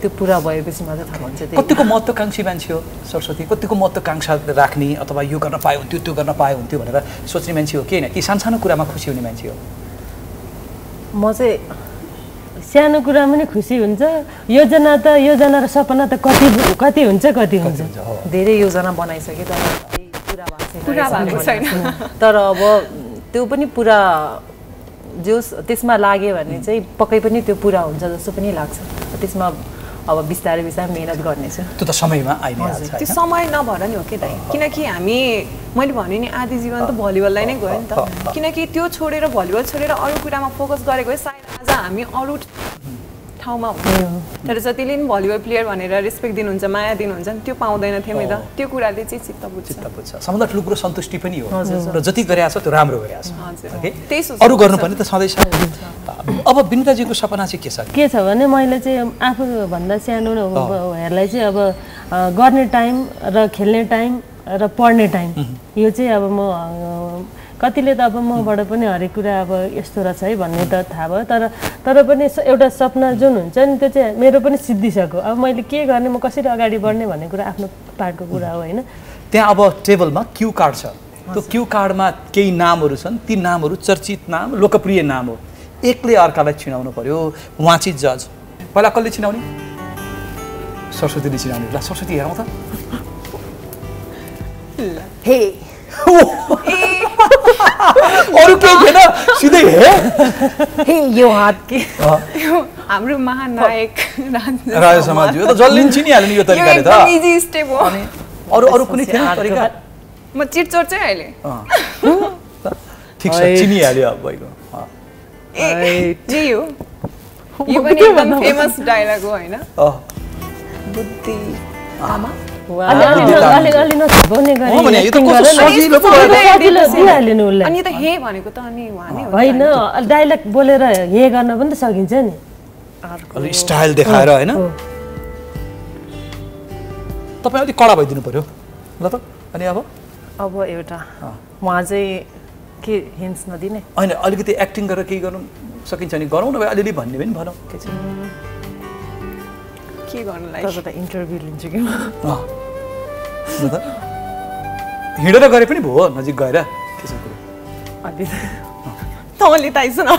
त्यो पुरा भएपछि मात्रै थाहा हुन्छ कतिको महत्त्वकाङ्क्षी मान्छे हो सरस्वती। कतिको महत्त्वकाङ्क्षा राख्ने अथवा यो गर्न पाए हुन्थ्यो त्यो गर्न पाए हुन्थ्यो भनेर सोच्ने मान्छे हो कि होइन? कि सानसानो कुरामा खुसी हुने मान्छे हो। म चाहिँ सानो कुरामा नि खुसी हुन्छ। योजना त योजना र सपना त कति कति हुन्छ कति हुन्छ। धेरै योजना बनाइसकेँ तर पुरा भएको छैन। तर अब त्यो पनि पुरा जो त्यसमा लाग्यो भने चाहिँ पक्कै पनि त्यो पुरा हुन्छ जस्तो पनि लाग्छ। त्यसमा अब बिस्तारै बिस्तारै मिहिनेत गर्नेछु। त्यो त समयमा आइ नै हाल्छ त्यो? समय नभएर नि हो कि दाइ किनकि हामी मैले भने नि आधी जीवन त भलिबललाई नै गयो नि त। किनकि त्यो छोडेर भलिबल छोडेर अरू कुरामा फोकस गरेको सायद आज हामी अरू ठाउँमा हुन्थ्यौँ तर जतिले नि भलिबल प्लेयर भनेर रेस्पेक्ट दिनुहुन्छ माया दिनुहुन्छ नि त्यो पाउँदैन थियौँ त। त्यो कुराले चाहिँ चित्त बुझ्छ। चित्त बुझ्छ। सबभन्दा ठुलो कुरो सन्तुष्टि पनि हो। र जति गरेको छ त्यो राम्रो गरेको छ। हजुर। ओके? त्यही सोच्नु अरू। गर्नुपर्ने त सधैँ अब बिनिताजीको सपना चाहिँ के छ? के छ भने मैले चाहिँ आफूभन्दा सानो हरूलाई चाहिँ अब गर्ने टाइम र खेल्ने टाइम र पढ्ने टाइम। यो चाहिँ अब म कतिले त अब मबाट पनि हरेक कुरा अब यस्तो रहेछ है भन्ने त थाहा भयो। तर तर पनि एउटा सपना जुन हुन्छ नि त्यो चाहिँ मेरो पनि सिद्धिसक्यो। अब मैले के गर्ने म कसरी अगाडि बढ्ने भन्ने कुरा आफ्नो पार्टको कुरा हो होइन? त्यहाँ अब टेबलमा क्यु कार्ड छ। त्यो क्यु कार्डमा केही नामहरू छन्। ती नामहरू चर्चित नाम लोकप्रिय नाम हो। एकले अर्कालाई चिनाउनु पर्यो। उहाँ चाहिँ जज। पहिला कसले चिनाउने? सरस्वतीले चिनाउने। ल सरस्वती हेरौँ त। हे। अरू केही थिएन? सिधै हे। हे यो हात के? हाम्रो महानायक राज- राजा समाज यो त जसले नि चिनिहाल्यो नि यो यो तरिकाले त इजी स्टेप हो। अरू अरू कुनै थिएन तरिका? म चिटचोट चाहिँ अहिले। ठिक छ। चिनिहाल्यो अब भइगयो। ए यही हो यो पनि एकदम फेमस डायलग हो होइन। बुद्धि आमा होइन बोलेर हे गर्न पनि त सकिन्छ नि स्टाइल देखाएर होइन। तपाईँ अलिक कडा भइदिनु पर्यो ल त अनि अब अब एउटा उहाँ चाहिँ के हिन्ट्स नदिने? होइन अलिकति एक्टिङ गरेर केही गर्नु सकिन्छ भने गरौँ न भए अलिअलि भन्ने पनि भनौँ। के चाहिँ के गर्नुलाई इन्टरभ्यू लिन्छु कि म? अँ। ल त। हिँडेर गरे पनि भयो नजिक गएर। तँले त। आइस न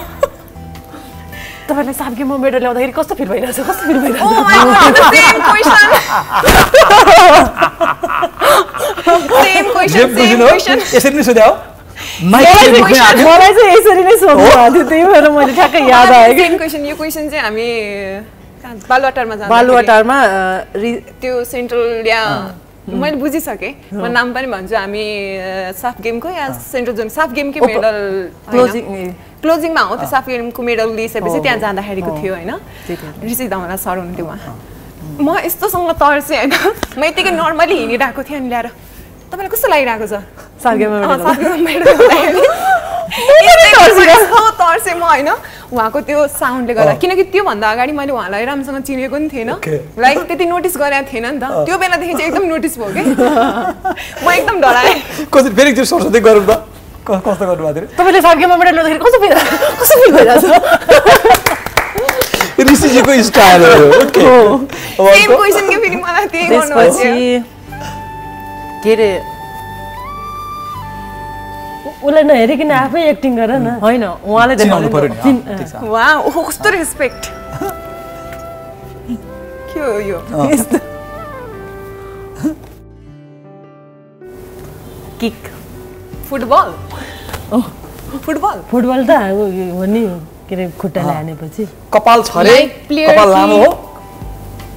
तपाईँलाई साबकेमा मेडल ल्याउँदाखेरि कस्तो फिल भइरहेछ? कस्तो फिल Oh भइरहेछ question. यसरी नै सोध्या। हो मलाई चाहिँ- यसरी नै सोध्नु भएको थियो त्यही भएर मैले ठ्याक्कै याद आयो क्वेसन यो क्वेसन चाहिँ हामी? बालुवाटारमा जाँदाखेरि बालुवाटारमा त्यो सेन्ट्रल या मैले बुझिसकेँ म नाम पनि भन्छु हामी साफ गेमको या सेन्ट्रल जोन साफ गेमकै मेडल क्लोजिङ क्लोजिङमा हो त्यो साफ गेमको मेडल लिइसकेपछि त्यहाँ जाँदाखेरिको। थियो होइन। ऋषि धमला सर हुनुहुन्थ्यो उहाँ म यस्तोसँग तर्सेँ होइन म यतिकै नर्मली हिँडिरहेको थिएँ अनि ल्याएर तपाईँलाई कस्तो लागिरहेको छ? तर्सेँ। म होइन? उहाँको त्यो साउन्डले गर्दा। किनकि त्योभन्दा अगाडि मैले उहाँलाई राम्रोसँग चिनेको पनि थिएन। लाइक त्यति नोटिस गरेको थिएन नि त। त्यो बेलादेखि चाहिँ एकदम नोटिस भयो कि। म एकदम डराएँ। कसरी फेरि सरस्वती गरौँ त कस्तो गर्नुभएको थियो तपाईँले साबकेमा मेडल ल्याउँदाखेरि कस्तो फिल कस्तो फिल भइरहेछ? ऋषिजीको स्टाइल हो। ओके। सेम? क्वेसन के फेरि मलाई त्यही गर्नु त्यसपछि के अरे? उसलाई नहेरिकन आफै एक्टिङ गर न। होइन उहाँले देखाउनु पर्यो वा ओहो कस्तो रेस्पेक्ट के हो यो? Kick football? फुटबल? फुटबल त हो हो नि के अरे खुट्टाले हानेपछि। कपाल छ अरे? Like player कपाल लामो हो?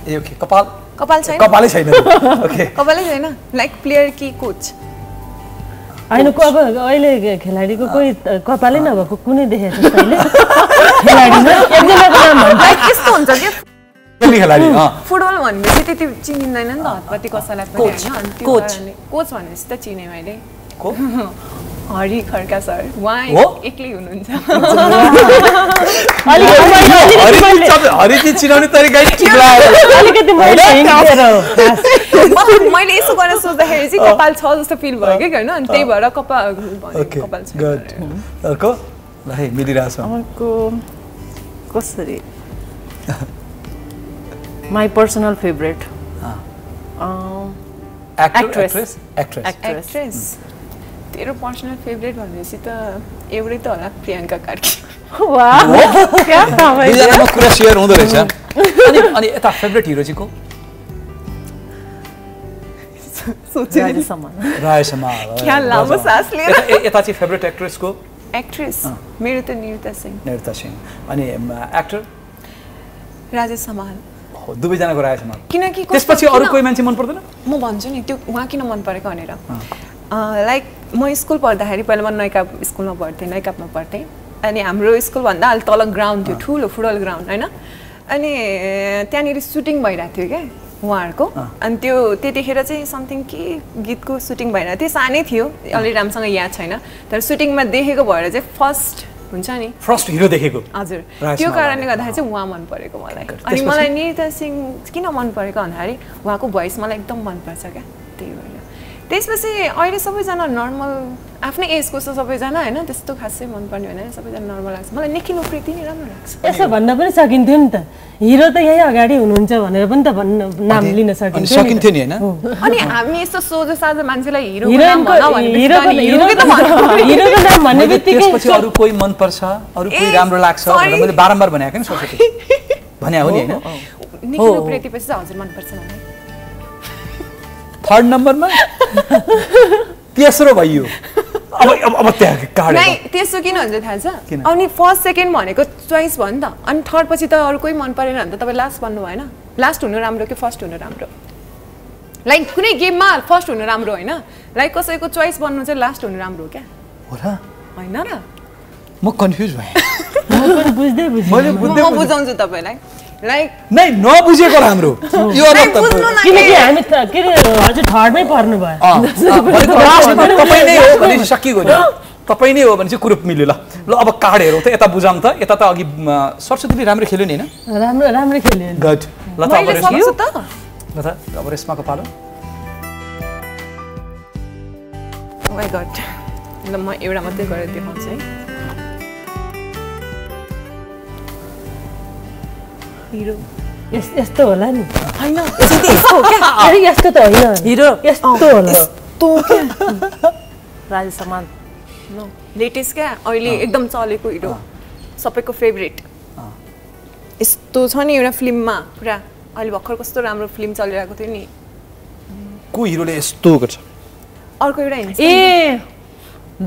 ए ओके कपाल। कपाल छैन? कपालै छैन। ओके कपालै छैन? लाइक प्लेयर कि कोच होइन को अब अहिले खेलाडीको कोही कपालै नभएको कुनै देखेको यस्तो हुन्छ कि खेल्ने खेलाडी अँ। फुटबल भनेपछि त्यति चिनिँदैन नि त हतपति कसैलाई कोच, भनेपछि त चिनेँ मैले। को हरि खड्का सर उहाँ? एक्लै हुनुहुन्छ। मैले यसो गरेर सोच्दाखेरि चाहिँ कपाल छ जस्तो फिल भयो कि होइन? अनि त्यही भएर कपाल कपाल छ। अर्को? ल है मिलिरहेछ। अर्को कसरी? My personal favourite. Actress actress actress तेरो पर्सनल फेभरेट भनेपछि त एउटै त होला प्रियङ्का कार्की। कुरा सेयर हुँदो रहेछ अनि अनि यता फेभरेट हिरो चाहिँ को? राजेश समाल राय समाल क्या लामो सास लिएर यता चाहिँ फेभरेट एक्ट्रेसको एक्ट्रेस मेरो त निरुता सिंह निरुता सिंह अनि एक्टर राजेश समाल हो दुवैजनाको राय समाल किनकि त्यसपछि अरू कोही मान्छे मन पर्दैन म भन्छु नि त्यो उहाँ किन मन परेको भनेर लाइक म स्कुल पढ्दाखेरि पहिला म नैका स्कुलमा पढ्थेँ नैकापमा पढ्थेँ। अनि हाम्रो स्कुलभन्दा अलि तल ग्राउन्ड थियो ठुलो फुटबल ग्राउन्ड होइन? अनि त्यहाँनिर सुटिङ भइरहेको थियो क्या उहाँहरूको। अनि त्यो त्यतिखेर चाहिँ समथिङ के गीतको सुटिङ भइरहेको थियो। सानै थियो अलि राम्रोसँग याद छैन। तर सुटिङमा देखेको भएर चाहिँ फर्स्ट हुन्छ नि। फर्स्ट हिरो देखेको। हजुर। त्यो। कारणले गर्दाखेरि चाहिँ उहाँ मन परेको मलाई। अनि? मलाई निता सिंह किन मन परेको भन्दाखेरि उहाँको भोइस मलाई एकदम मनपर्छ क्या। त्यसपछि अहिले सबैजना नर्मल आफ्नै एजको छ सबैजना होइन? त्यस्तो खासै मनपर्ने होइन। सबैजना नर्मल लाग्छ। मलाई निखिल उप्रेती नै राम्रो लाग्छ। यसो भन्न पनि सकिन्थ्यो नि त। हिरो त यही अगाडि हुनुहुन्छ भनेर पनि त भन्न नाम लिन अनि सकिन्थ्यो सकिन्थ्यो नि होइन? अनि हामी यस्तो सोझो साझो मान्छेलाई हिरो हिरोको नाम भन्ने बित्तिकै त्यसपछि अरू कोही मनपर्छ अरू कोही राम्रो लाग्छ भनेर. मैले बारम्बार भनेको नि सरस्वती भने हो नि होइन? निखिल उप्रेती पछि हजुर मनपर्छ मलाई थर्ड नम्बरमा तेस्रो भइयो अब अब अब त्यहाँ नै त्यसो किन हुन्छ थाहा छ? अनि फर्स्ट सेकेन्ड भनेको चोइस भयो नि त। अनि थर्ड पछि त अरू कोही मन परेन भने त तपाईँ लास्ट भन्नु भएन। लास्ट हुनु राम्रो कि फर्स्ट हुनु राम्रो? लाइक कुनै गेममा फर्स्ट हुनु राम्रो होइन? लाइक कसैको चोइस बन्नु चाहिँ लास्ट हुनु राम्रो हो क्या? हो र? होइन र? म कन्फ्युज भएँ। बुझ्दै बुझ्दै म बुझ्दै म बुझाउँछु तपाईँलाई। नै नबुझेको राम्रो यो किनकि हामी त के अरे हजुर थर्डमै पर्नु भयो अँ, अँ, भनेको लास्टमा तपाईँ नै हो भने सकिगयो नि तपाईँ नै हो भने चाहिँ कुरो मिल्यो ल। ल अब कार्ड हेरौँ त यता बुझाउँ त यता त अघि म, सरस्वतीले राम्रो खेल्यो नि? होइन राम्रो राम्रो खेल्यो गुड त अब रेस्माको पालो ल म एउटा मात्रै गरेर देखाउँछु है हिरो यस- यस्तो होला नि होइन यस्तो त होइन हिरो यस्तो होला यस्तो क्या राजेश समाल नो लेटेस्ट क्या अहिले एकदम चलेको हिरो सबैको फेभरेट यस्तो छ नि एउटा फिल्ममा पुरा अहिले भर्खर कस्तो राम्रो फिल्म चलिरहेको थियो नि को हिरोले यस्तो गर्छ अर्को एउटा ए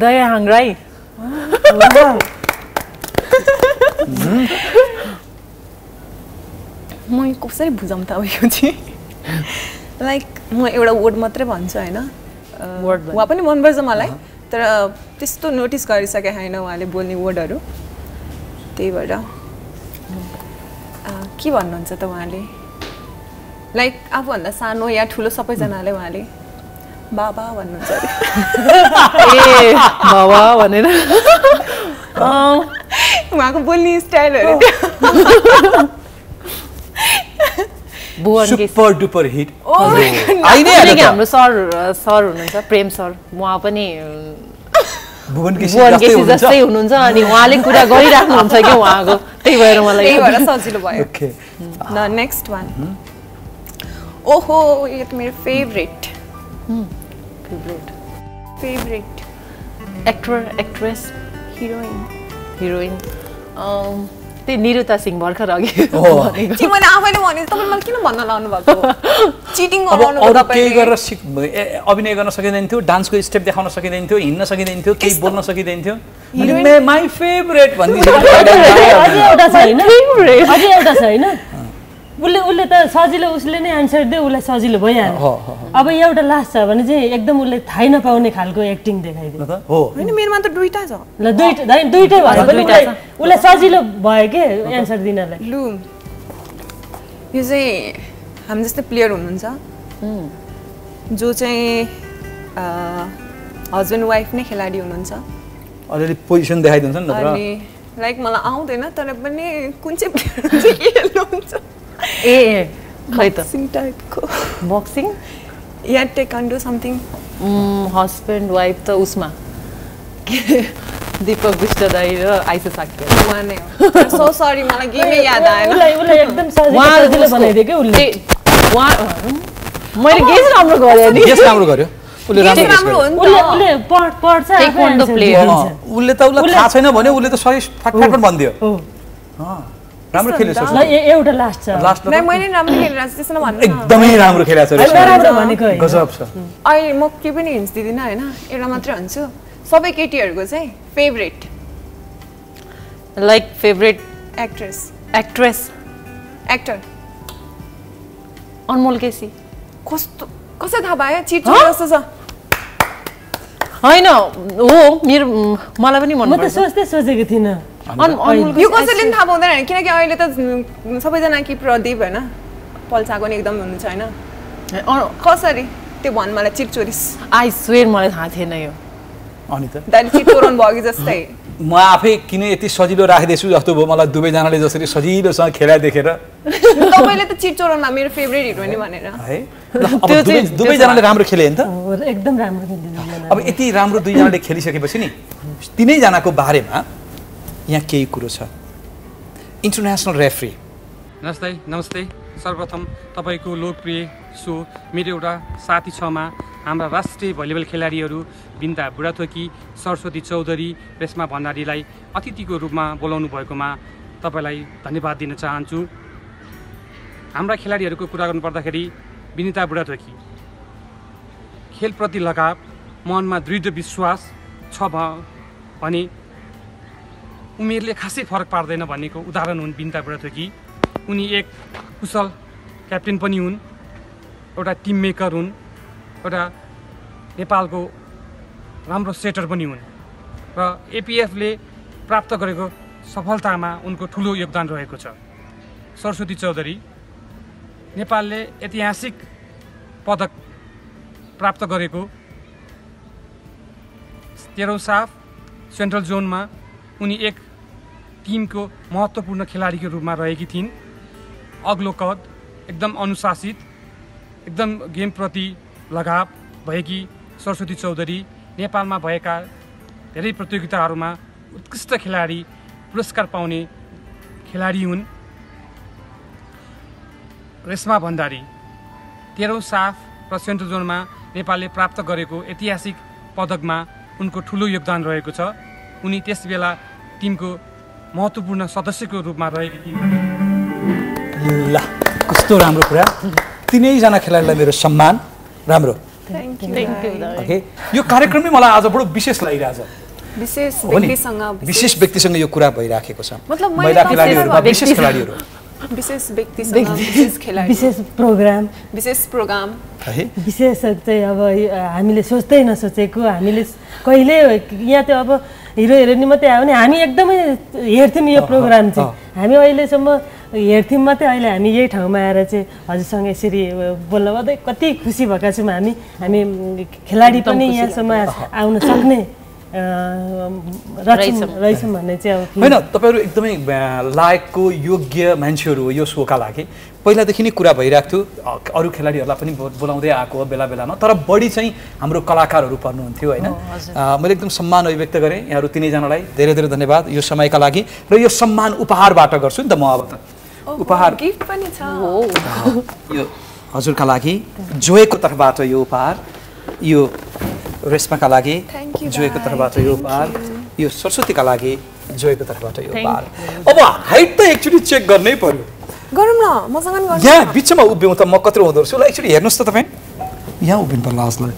दया हाङ्राई म कसरी बुझाउँ त अब यो चाहिँ? लाइक म एउटा वर्ड मात्रै भन्छु होइन? भन्नु। उहाँ पनि मनपर्छ मलाई। तर त्यस्तो नोटिस गरिसके छैन उहाँले बोल्ने वर्डहरू त्यही भएर। के भन्नुहुन्छ त उहाँले? लाइक आफूभन्दा सानो या ठुलो सबैजनाले उहाँले बाबा भन्नुहुन्छ अरे। ए बाबा भनेर। उहाँको बोल्ने स्टाइलहरू। Super duper hit. हाम्रो सर सर हुनुहुन्छ? प्रेम सर। उहाँ पनि भुवन केसी जस्तै हुनुहुन्छ। जस्तै हुनुहुन्छ अनि उहाँले कुरा गरिराख्नुहुन्छ कि उहाँको। त्यही भएर मलाई त्यही भएर सजिलो भयो। Okay The next one. ओहो यो त मेरो favourite favourite favourite actor actress heroine heroine त्यही निरुता सिंह भर्खर अघि मैले आफैले भने तपाईँले मलाई किन भन्न लाउनु भएको? चिटिङ केही गरेर सिक अभिनय गर्न सकिँदैन थियो डान्सको स्टेप देखाउन सकिँदैन थियो हिँड्न सकिँदैन थियो केही बोल्न सकिँदैन थियो माई फेभरेट भनिदिन्छ उसले उसले त सजिलो उसले नै एन्सर दियो उसलाई सजिलो भइहाल्यो। हो, हो, अब एउटा लास्ट छ भने चाहिँ एकदम उसले थाहै नपाउने खालको एक्टिङ देखाइदियो। हो। होइन मेरोमा त दुइटा छ। ल दुइटा दुइटै उसलाई सजिलो भयो के एन्सर दिनलाई? लु यो चाहिँ हामी जस्तै प्लेयर हुनुहुन्छ। जो चाहिँ हस्बेन्ड वाइफ नै खेलाडी हुनुहुन्छ। अलिअलि पोजिसन देखाइदिन्छ नि लाइक मलाई आउँदैन तर पनि कुन चाहिँ प्लेयर ए खै त। बक्सिङ टाइपको बक्सिङ या टेकन्डो समथिङ हस्बेन्ड वाइफ त उसमा। दिपक विष्ट दाई र आइसा साक्य उहाँ नै सो सरी मलाई गेमै याद आएन। उसलाई एकदम सजिलो बनाइदियो कि उसले। उहाँ मैले गेस राम्रो गरेँ नि गेस राम्रो गर्यो उसले राम्रो उसले त। उसले पढ- पढ्छ उसले त उसलाई उसले- थाहा छैन भने उसले त सही पनि भनिदियो। राम्रो ए- एउटा लास्ट छ। लास्टमा नै मैले राम्रो खेलेर त्यसो नभन्नु न। एकदमै राम्रो खेलेको छ। गजब छ। अहिले म केही पनि हिन्ट्स दिँदिनँ होइन? एउटा मात्रै भन्छु। सबै केटीहरूको चाहिँ favourite like favourite actress actress actor Anmol KC. कस्तो कसै थाहा भयो चिट जस्तो छ। होइन हो मेरो मलाई पनि मन म त सोच्दै सोचेको थिइनँ। यो कसैले पनि थाहा पाउँदैन किनकि अहिले त सबैजना कि प्रदीप होइन पल्साको नि एकदम हुनुहुन्छ होइन कसरी त्यो भन् मलाई चिट चोरिस आई स्वेर मलाई थाहा थिएन यो अनि त दाइले चिट चोराउनु भयो कि जस्तै म आफै किन यति सजिलो राखिदिएछु जस्तो भयो मलाई दुवैजनाले जसरी सजिलोसँग खेला देखेर तपाईँले त चिट चोराउनु मेरो फेभरेट हिरोइनी भनेर है दुवैजनाले राम्रो खेले नि त एकदम राम्रो अब यति राम्रो दुईजनाले खेलिसकेपछि नि तिनैजनाको बारेमा यहाँ केही कुरो छ। इन्टरनेसनल रेफ्री नमस्ते नमस्ते। सर्वप्रथम तपाईँको लोकप्रिय सो मेरो एउटा साथी छमा हाम्रा राष्ट्रिय भलिबल खेलाडीहरू बिन्दा बुढाथोकी सरस्वती चौधरी रेशमा भण्डारीलाई अतिथिको रूपमा बोलाउनु भएकोमा तपाईँलाई धन्यवाद दिन चाहन्छु। हाम्रा खेलाडीहरूको कुरा गर्नुपर्दाखेरि विनिता बुढाथोकी। खेलप्रति लगाव मनमा दृढ विश्वास छ भने उमेरले खासै फरक पार्दैन भन्नेको उदाहरण हुन् बिन्ता बुढाथोकी उनी एक कुशल क्याप्टेन पनि हुन् एउटा टिम मेकर हुन् एउटा नेपालको राम्रो सेटर पनि हुन् र एपिएफले प्राप्त गरेको सफलतामा उनको ठुलो योगदान रहेको छ। सरस्वती चौधरी नेपालले ऐतिहासिक पदक प्राप्त गरेको तेह्रौँ साफ सेन्ट्रल जोनमा उनी एक टिमको महत्त्वपूर्ण खेलाडीको रूपमा रहेकी थिइन्। अग्लो कद एकदम अनुशासित एकदम गेमप्रति लगाव भएकी सरस्वती चौधरी नेपालमा भएका धेरै प्रतियोगिताहरूमा उत्कृष्ट खेलाडी पुरस्कार पाउने खेलाडी हुन्। रेशमा भण्डारी तेह्रौँ साफ र सेन्ट्रल जोनमा नेपालले प्राप्त गरेको ऐतिहासिक पदकमा उनको ठुलो योगदान रहेको छ। उनी त्यस बेला टिमको महत्त्वपूर्ण सदस्यको रूपमा रहेकी थिइन्। ल कस्तो राम्रो कुरा। तिनैजना खेलाडीलाई मेरो सम्मान। राम्रो। ओके यो कार्यक्रम मलाई आज बडो विशेष लागिरहेछ। विशेष व्यक्तिसँग विशेष व्यक्तिसँग यो कुरा भइराखेको छ। महिला खेलाडीहरूमा विशेष खेलाडीहरू? विशेष व्यक्तिसँग विशेष खेलाडी विशेष प्रोग्राम। विशेष प्रोग्राम। है? विशेष चाहिँ अब हामीले सोच्दै नसोचेको हामीले कहिले यहाँ त अब हिरो हिरोइनी मात्रै आयो भने हामी एकदमै हेर्थ्यौँ यो प्रोग्राम चाहिँ। हामी अहिलेसम्म हेर्थ्यौँ मात्रै अहिले हामी यही ठाउँमा आएर चाहिँ हजुरसँग यसरी बोल्न मात्रै कति खुसी भएका छौँ हामी। हामी खेलाडी पनि यहाँसम्म आउन सक्ने अँ, रहेछौँ रहेछौँ। भन्ने चाहिँ अब होइन तपाईँहरू एकदमै लायकको योग्य मान्छेहरू हो यो सोका लागि। पहिलादेखि नै कुरा भइरहेको थियो। अरू खेलाडीहरूलाई पनि बोलाउँदै आएको हो बेला बेलामा। तर बढी चाहिँ हाम्रो कलाकारहरू पर्नुहुन्थ्यो होइन? मैले एकदम सम्मान अभिव्यक्त गरेँ यहाँहरू तिनैजनालाई। धेरै धेरै धन्यवाद यो समयका लागि। र यो सम्मान उपहारबाट गर्छु नि त म अब त। उपहार गिफ्ट पनि छ। यो हजुरका लागि जोएको तर्फबाट यो उपहार यो रेशमाका लागि जोएको. तर्फबाट यो उपहार यो सरस्वतीका लागि जोएको तर्फबाट यो उपहार। अब हाइट त एकचोटि चेक गर्नै पर्यो। गरौँ न मसँग नि गर्नु यहाँ बिचमा उभिउँ त म कत्रो हुँदो रहेछु ल एकचोटि हेर्नुहोस् त तपाईँ यहाँ उभिनु पर्ला जसलाई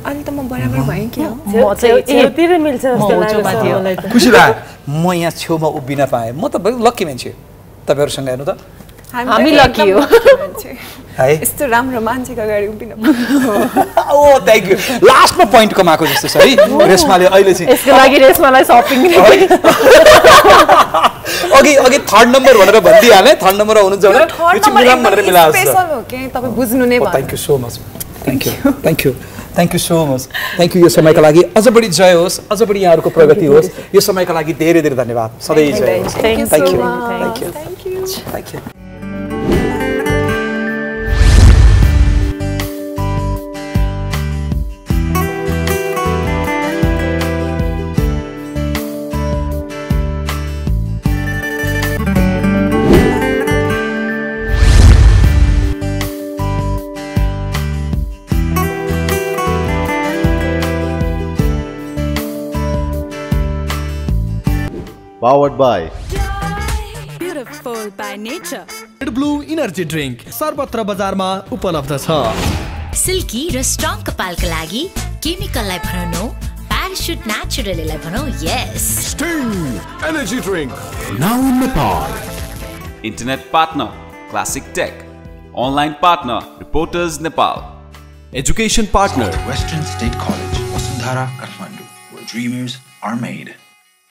अहिले त म बराबर भएँ कि खुसी लाग्यो म यहाँ छेउमा उभिन पाएँ म त लक्की मान्छे तपाईँहरूसँग हेर्नु त हामी एकदम हो। है? यस्तो राम्रो मान्छेको अगाडि उभिन ओ थ्याङ्क यू लास्टमा पोइन्ट कमाएको जस्तो छ है। रेशमाले अहिले चाहिँ यसको लागि रेसमालाई सपिङ अघि अघि थर्ड नम्बर भनेर भनिदिइहालेँ। थर्ड नम्बर हुनुहुन्छ भने यो चाहिँ मिलाम भनेर मिलाएको छ। स्पेसल हो कि? तपाईँ बुझ्नु नै भयो thank you so much thank you thank you thank you so much thank you यो समयका लागि। अझ बढी जय होस्। अझ बढी यहाँहरूको प्रगति होस्। यो समयका लागि धेरै धेरै धन्यवाद। सधैँ जय होस्। Thank you. Thank you. Thank you powered by Beautiful by nature. Blue energy drink सर्वत्र बजारमा उपलब्ध छ सिल्की र स्ट्रङ कपालका लागि केमिकललाई भनौँ प्यारासुट नेचुरलीलाई भनौँ यस Sting Energy Drink. Now in Nepal. Internet partner Classic Tech. Online partner Reporters Nepal. Education partner Western State College, Vasundhara, Kathmandu, where dreamers are made.